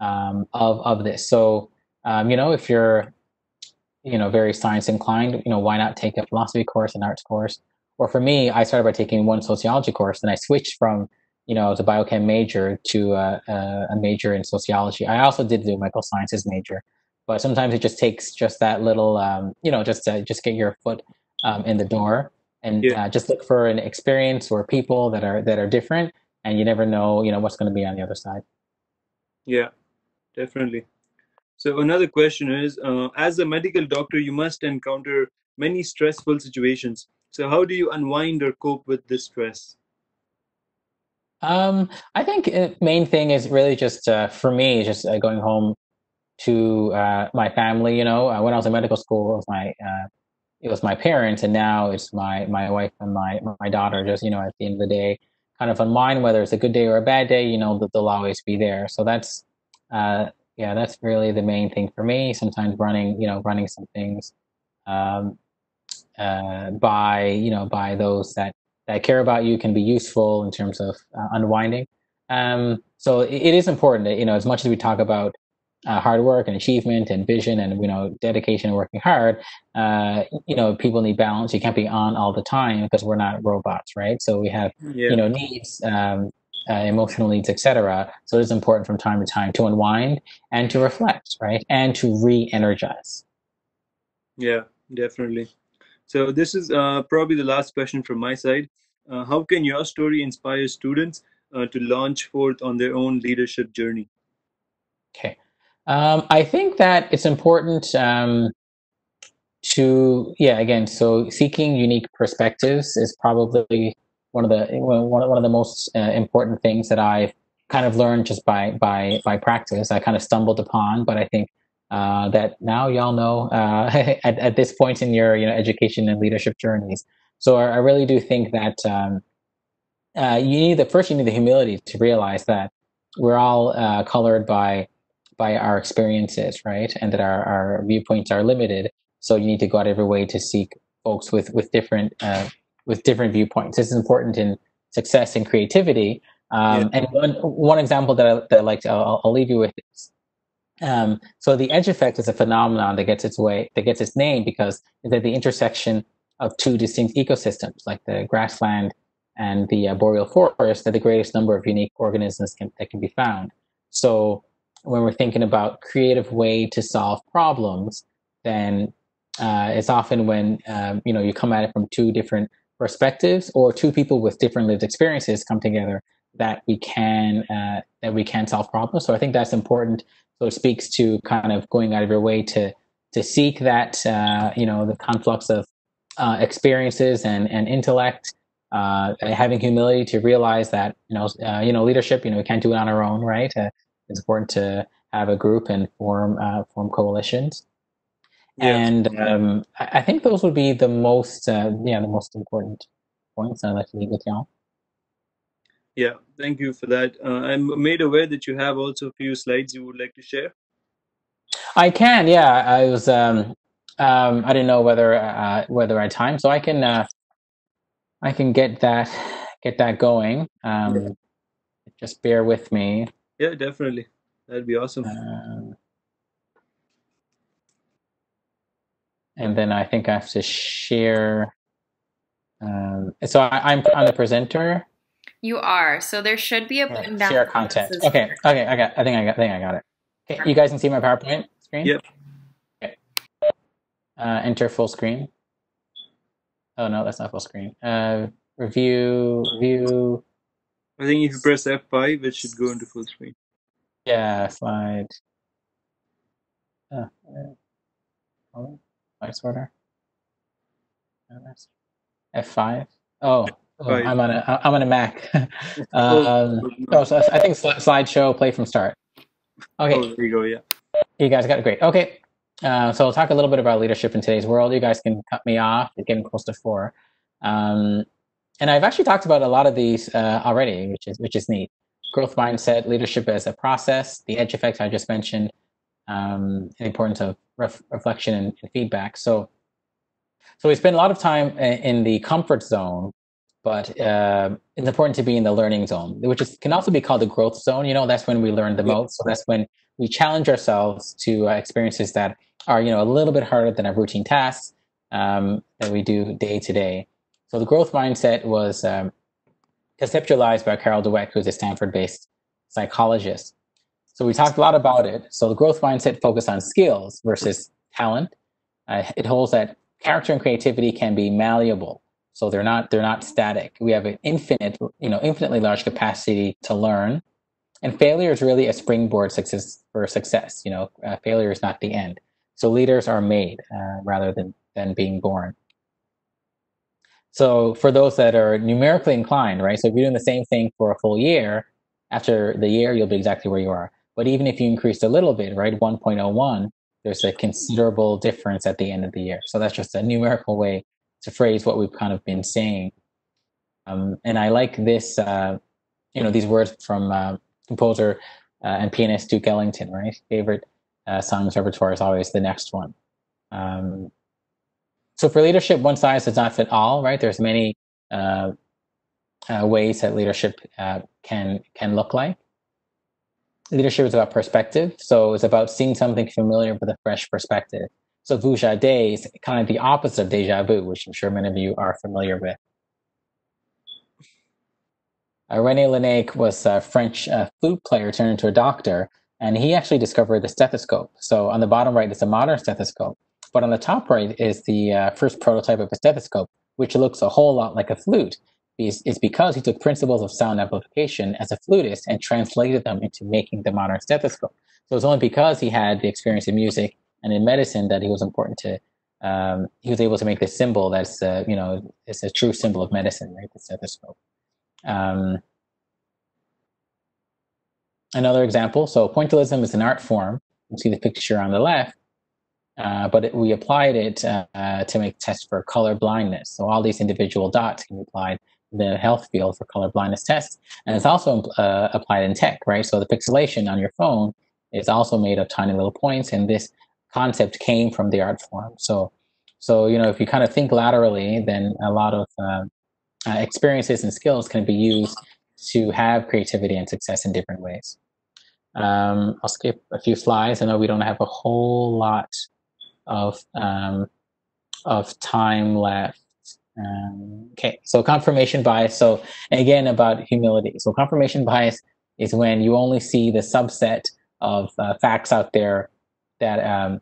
um, of of this. So um, you know if you're you know very science inclined, you know why not take a philosophy course, an arts course, or for me, I started by taking one sociology course, and I switched from you know, a biochem major to uh, a major in sociology. I also did the medical sciences major, but sometimes it just takes just that little, um, you know, just to just get your foot um, in the door and yeah. uh, just look for an experience or people that are that are different, and you never know, you know, what's going to be on the other side. Yeah, definitely. So another question is, uh, as a medical doctor, you must encounter many stressful situations. So how do you unwind or cope with this stress? Um, I think the main thing is really just uh, for me, just uh, going home to uh, my family. You know, uh, when I was in medical school, it was my uh, it was my parents, and now it's my my wife and my my daughter. Just you know, at the end of the day, kind of unwind whether it's a good day or a bad day. You know, that they'll always be there. So that's uh, yeah, that's really the main thing for me. Sometimes running, you know, running some things um, uh by you know by those that that care about you can be useful in terms of uh, unwinding. Um, so it, it is important that, you know, as much as we talk about uh, hard work and achievement and vision and, you know, dedication and working hard, uh, you know, people need balance. You can't be on all the time because we're not robots, right? So we have, yeah. you know, needs, um, uh, emotional needs, etc. So it is important from time to time to unwind and to reflect, right? And to re-energize. Yeah, definitely. So this is uh, probably the last question from my side. Uh, how can your story inspire students uh, to launch forth on their own leadership journey? Okay. Um, I think that it's important um, to, yeah, again, so seeking unique perspectives is probably one of the one, one of the most uh, important things that I've kind of learned just by by by practice. I kind of stumbled upon, but I think uh, that now y'all know uh, [laughs] at, at this point in your you know education and leadership journeys. So I, I really do think that um, uh, you need the first you need the humility to realize that we're all uh, colored by by our experiences, right, and that our, our viewpoints are limited. So you need to go out every way to seek folks with with different uh, with different viewpoints. This is important in success and creativity. Um, yeah. And one one example that I, that I like to, I'll, I'll leave you with is um, so the edge effect is a phenomenon that gets its way, that gets its name because it's at the intersection of two distinct ecosystems, like the grassland and the uh, boreal forest, that the greatest number of unique organisms can, that can be found. So when we're thinking about creative way to solve problems, then uh, it's often when um, you know you come at it from two different perspectives or two people with different lived experiences come together that we can uh, that we can solve problems. So I think that's important so it speaks to kind of going out of your way to to seek that uh, you know the conflux of uh, experiences and and intellect, uh, having humility to realize that you know uh, you know leadership you know we can't do it on our own, right? Uh, it's important to have a group and form uh, form coalitions. Yeah. And um, I think those would be the most yeah the most important points I'd like to leave with y'all. Yeah, thank you for that. Uh, I'm made aware that you have also a few slides you would like to share. I can, yeah. I was, um, um, I didn't know whether uh, whether I had time, so I can, uh, I can get that get that going. Um, yeah. Just bear with me. Yeah, definitely. That'd be awesome. Uh, and then I think I have to share. Um, so I, I'm I'm the presenter. You are. So there should be a button down. Share content. Okay. Okay. I got. I think I got. I think I got it. Okay. You guys can see my PowerPoint screen. Yep. Okay. Uh, enter full screen. Oh no, that's not full screen. Uh, review. View. I think if you press F5, it should go into full screen. Yeah. Slide. Uh, oh, Device order. F5. Oh, oh I'm on a I'm on a Mac. [laughs] um, oh, so I think slideshow play from start. Okay. Oh, there you go. Yeah. You guys got it great. Okay. Uh, so I'll talk a little bit about leadership in today's world. You guys can cut me off. It's getting close to four. Um, and I've actually talked about a lot of these uh, already, which is which is neat. Growth mindset, leadership as a process, the edge effect I just mentioned, um, the importance of ref- reflection and, and, feedback. So, so we spend a lot of time in the comfort zone, but uh, it's important to be in the learning zone, which is, can also be called the growth zone. You know, that's when we learn the most. So that's when we challenge ourselves to uh, experiences that are, you know, a little bit harder than our routine tasks um, that we do day to day. So the growth mindset was um, conceptualized by Carol Dweck, who's a Stanford-based psychologist. So we talked a lot about it. So the growth mindset focused on skills versus talent. Uh, it holds that character and creativity can be malleable. So they're not they're not static. We have an infinite, you know, infinitely large capacity to learn. And failure is really a springboard success for success. You know, uh, failure is not the end. So leaders are made uh, rather than than being born. So for those that are numerically inclined, right? So if you're doing the same thing for a full year, after the year, you'll be exactly where you are. But even if you increased a little bit, right, 1.01, there's a considerable difference at the end of the year. So that's just a numerical way to phrase what we've kind of been saying. Um, and I like this, uh, you know, these words from uh, composer uh, and pianist Duke Ellington, right? Favorite uh, songs repertoire is always the next one. Um, so for leadership, one size does not fit all, right? There's many uh, uh, ways that leadership can can look like leadership is about perspective. So it's about seeing something familiar with a fresh perspective. So vuja de is kind of the opposite of deja vu, which I'm sure many of you are familiar with. Uh, René Laennec was a French uh, flute player turned into a doctor, and he actually discovered the stethoscope. So on the bottom right is a modern stethoscope, but on the top right is the uh, first prototype of a stethoscope, which looks a whole lot like a flute is because he took principles of sound amplification as a flutist and translated them into making the modern stethoscope. So it's only because he had the experience in music and in medicine that he was important to. Um, he was able to make this symbol that's uh, you know it's a true symbol of medicine, right? The stethoscope. Um, another example. So pointillism is an art form. You see the picture on the left. Uh, but it, we applied it uh, to make tests for color blindness. So all these individual dots can be applied in the health field for color blindness tests. And it's also uh, applied in tech, right? So the pixelation on your phone is also made of tiny little points. And this concept came from the art form. So, so you know, if you kind of think laterally, then a lot of uh, uh, experiences and skills can be used to have creativity and success in different ways. Um, I'll skip a few slides. I know we don't have a whole lot of um, of time left. Um, okay, so confirmation bias. So again, about humility. So confirmation bias is when you only see the subset of uh, facts out there that um,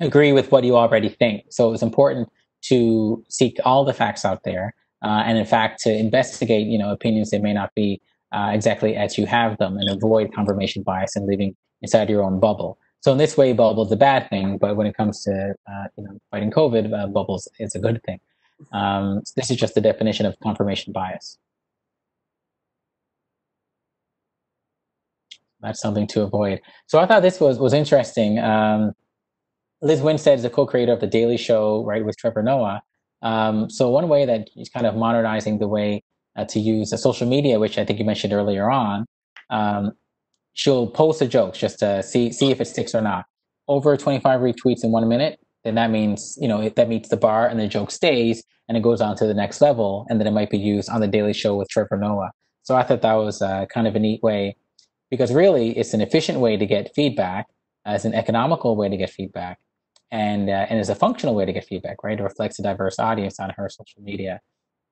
agree with what you already think. So it's important to seek all the facts out there, uh, and in fact, to investigate, you know, opinions that may not be uh, exactly as you have them, and avoid confirmation bias and living inside your own bubble. So in this way, bubble is a bad thing, but when it comes to uh, you know fighting COVID, uh, bubbles is a good thing. Um, this is just the definition of confirmation bias. That's something to avoid. So I thought this was was interesting. Um, Lizz Winstead is a co-creator of the Daily Show, right, with Trevor Noah. Um, so one way that he's kind of modernizing the way uh, to use social media, which I think you mentioned earlier on, um, she'll post a joke just to see see if it sticks or not. Over 25 retweets in one minute, then that means you know that meets the bar and the joke stays and it goes on to the next level and then it might be used on the daily show with trevor noah. So i thought that was uh, kind of a neat way because really it's an efficient way to get feedback uh, an economical way to get feedback and uh, and it's a functional way to get feedback right? It reflects a diverse audience on her social media.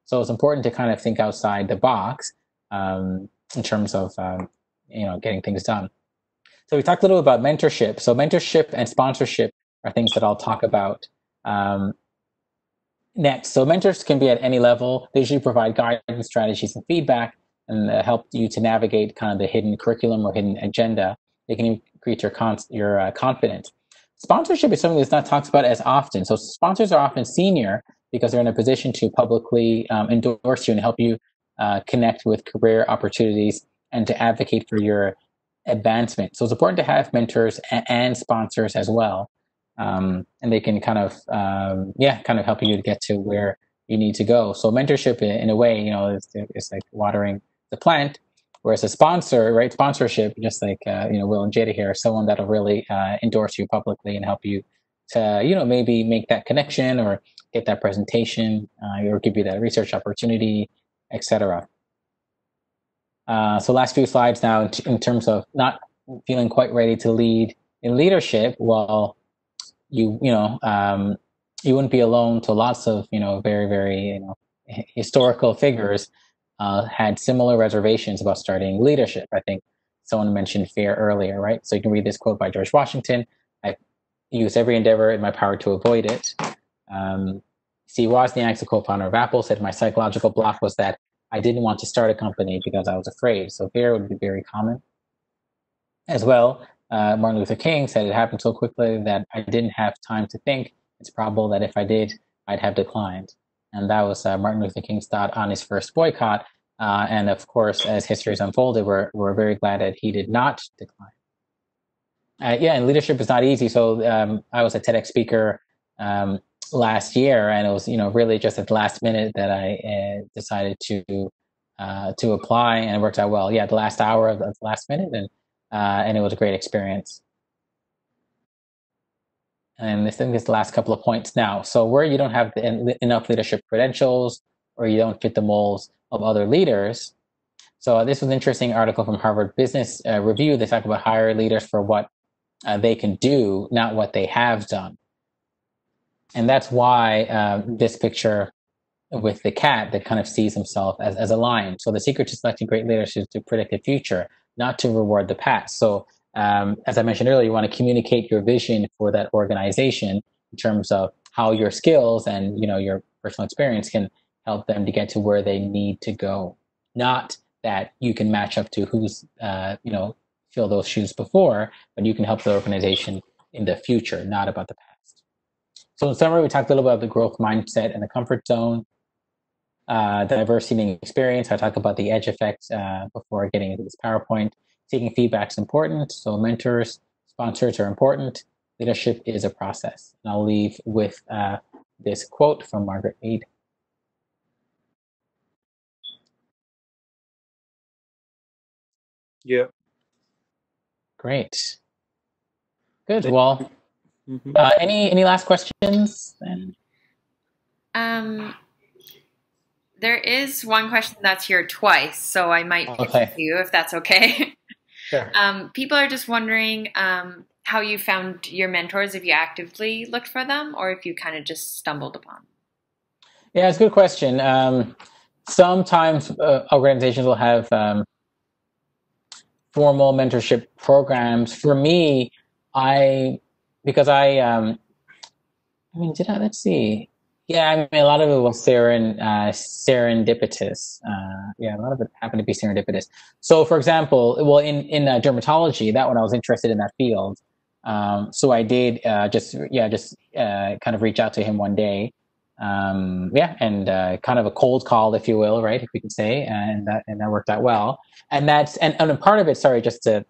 So it's important to kind of think outside the box um, in terms of um, you know getting things done so we talked a little about mentorship so mentorship and sponsorship are things that I'll talk about um, next. So mentors can be at any level. They usually provide guidance, strategies, and feedback, and uh, help you to navigate kind of the hidden curriculum or hidden agenda. They can increase your con- your uh, confidence. sponsorship is something that's not talked about as often. So sponsors are often senior because they're in a position to publicly um, endorse you and help you uh, connect with career opportunities and to advocate for your advancement. So it's important to have mentors and, and sponsors as well. Um, and they can kind of, um, yeah, kind of help you to get to where you need to go. So mentorship, in, in a way, you know, it's, it's like watering the plant. Whereas a sponsor, right, sponsorship, just like uh, you know Will and Jada here, someone that'll really uh, endorse you publicly and help you to, you know, maybe make that connection or get that presentation uh, or give you that research opportunity, etc. Uh, so last few slides now in, t- in, terms of not feeling quite ready to lead in leadership. Well, you you know um, you wouldn't be alone. To lots of you know very very you know historical figures uh, had similar reservations about starting leadership. I think someone mentioned fear earlier, right? So you can read this quote by George Washington. I use every endeavor in my power to avoid it. Um, Steve Wozniak, the co-founder of Apple, said my psychological block was that I didn't want to start a company because I was afraid. So fear would be very common. As well, uh, Martin Luther King said it happened so quickly that I didn't have time to think. It's probable that if I did, I'd have declined. And that was uh, Martin Luther King's thought on his first boycott. Uh, and of course, as history has unfolded, we're, we're very glad that he did not decline. Uh, yeah, and leadership is not easy. So um, I was a TEDx speaker um, last year, and it was you know really just at the last minute that I uh, decided to uh, to apply, and it worked out well. Yeah, the last hour of the last minute, and uh, and it was a great experience. And this, I think is the last couple of points now. So where you don't have the, enough leadership credentials, or you don't fit the molds of other leaders. So this was an interesting article from Harvard Business uh, Review. They talk about hire leaders for what uh, they can do, not what they have done. And that's why um, this picture with the cat that kind of sees himself as, as a lion. So the secret to selecting great leaders is to predict the future, not to reward the past. So um, as I mentioned earlier, you want to communicate your vision for that organization in terms of how your skills and you know your personal experience can help them to get to where they need to go. Not that you can match up to who's uh, you know fill those shoes before, but you can help the organization in the future, not about the past. So in summary, we talked a little bit about the growth mindset and the comfort zone, uh, diversity and experience. I talked about the edge effect uh, before getting into this PowerPoint. Taking feedback is important. So mentors, sponsors are important. Leadership is a process. And I'll leave with uh, this quote from Margaret Mead. Yeah. Great. Good. Well, mm-hmm. uh, any any last questions? Then? Um, there is one question that's here twice, so I might okay. you if that's okay. [laughs] Sure. Um, people are just wondering um, how you found your mentors, if you actively looked for them, or if you kind of just stumbled upon. Them. Yeah, it's a good question. Um, sometimes uh, organizations will have um, formal mentorship programs. For me, I because I um I mean did I let's see. Yeah, I mean a lot of it was seren, uh, serendipitous. Uh, yeah, a lot of it happened to be serendipitous. So, for example, well, in in uh, dermatology, that one I was interested in that field. Um, so I did uh, just yeah just uh, kind of reach out to him one day um, yeah, and uh, kind of a cold call, if you will, right? If we can say, and that and that worked out well. And that's and, and part of it. Sorry, just to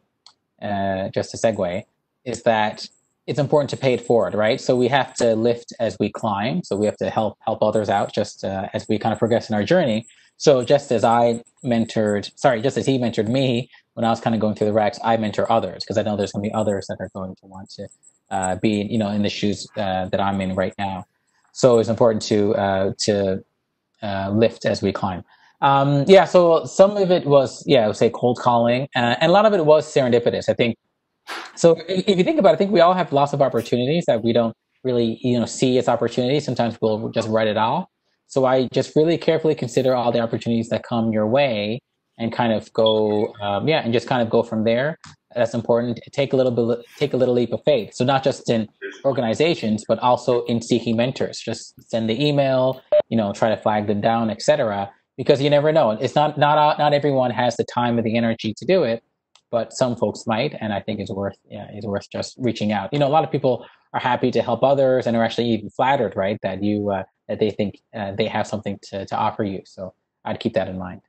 just to segue, is that it's important to pay it forward, right? So we have to lift as we climb. So we have to help help others out just uh, as we kind of progress in our journey. So just as I mentored, sorry, just as he mentored me when I was kind of going through the racks, I mentor others because I know there's going to be others that are going to want to uh, be, you know, in the shoes uh, that I'm in right now. So it's important to uh, to uh, lift as we climb. Um, yeah, so some of it was, yeah, I would say cold calling, uh, and a lot of it was serendipitous. I think. So if, you think about it, I think we all have lots of opportunities that we don't really, you know, see as opportunities. Sometimes we'll just write it off. So I just really carefully consider all the opportunities that come your way and kind of go, um, yeah, and just kind of go from there that's important. Take a little bit, take a little leap of faith. So not just in organizations, but also in seeking mentors. Just send the email, you know, try to flag them down, etc. Because you never know. It's not not not everyone has the time or the energy to do it. But some folks might, and I think it's worth yeah, it's worth just reaching out. You know, a lot of people are happy to help others and are actually even flattered, right, that you uh, that they think uh, they have something to to offer you. So I'd keep that in mind.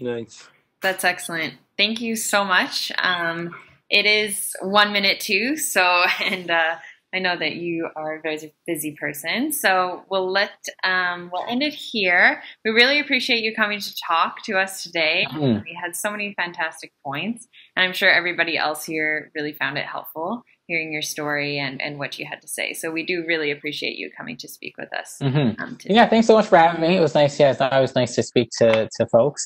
Nice. That's excellent. Thank you so much. Um, it is one minute two, so [laughs] and uh, I know that you are a very busy person, so we'll let um, we'll end it here. We really appreciate you coming to talk to us today. Mhm. We had so many fantastic points, and I'm sure everybody else here really found it helpful hearing your story and, and what you had to say. So we do really appreciate you coming to speak with us hmm um, today. Yeah, thanks so much for having me. It was nice. Yeah, it's always nice to speak to to folks.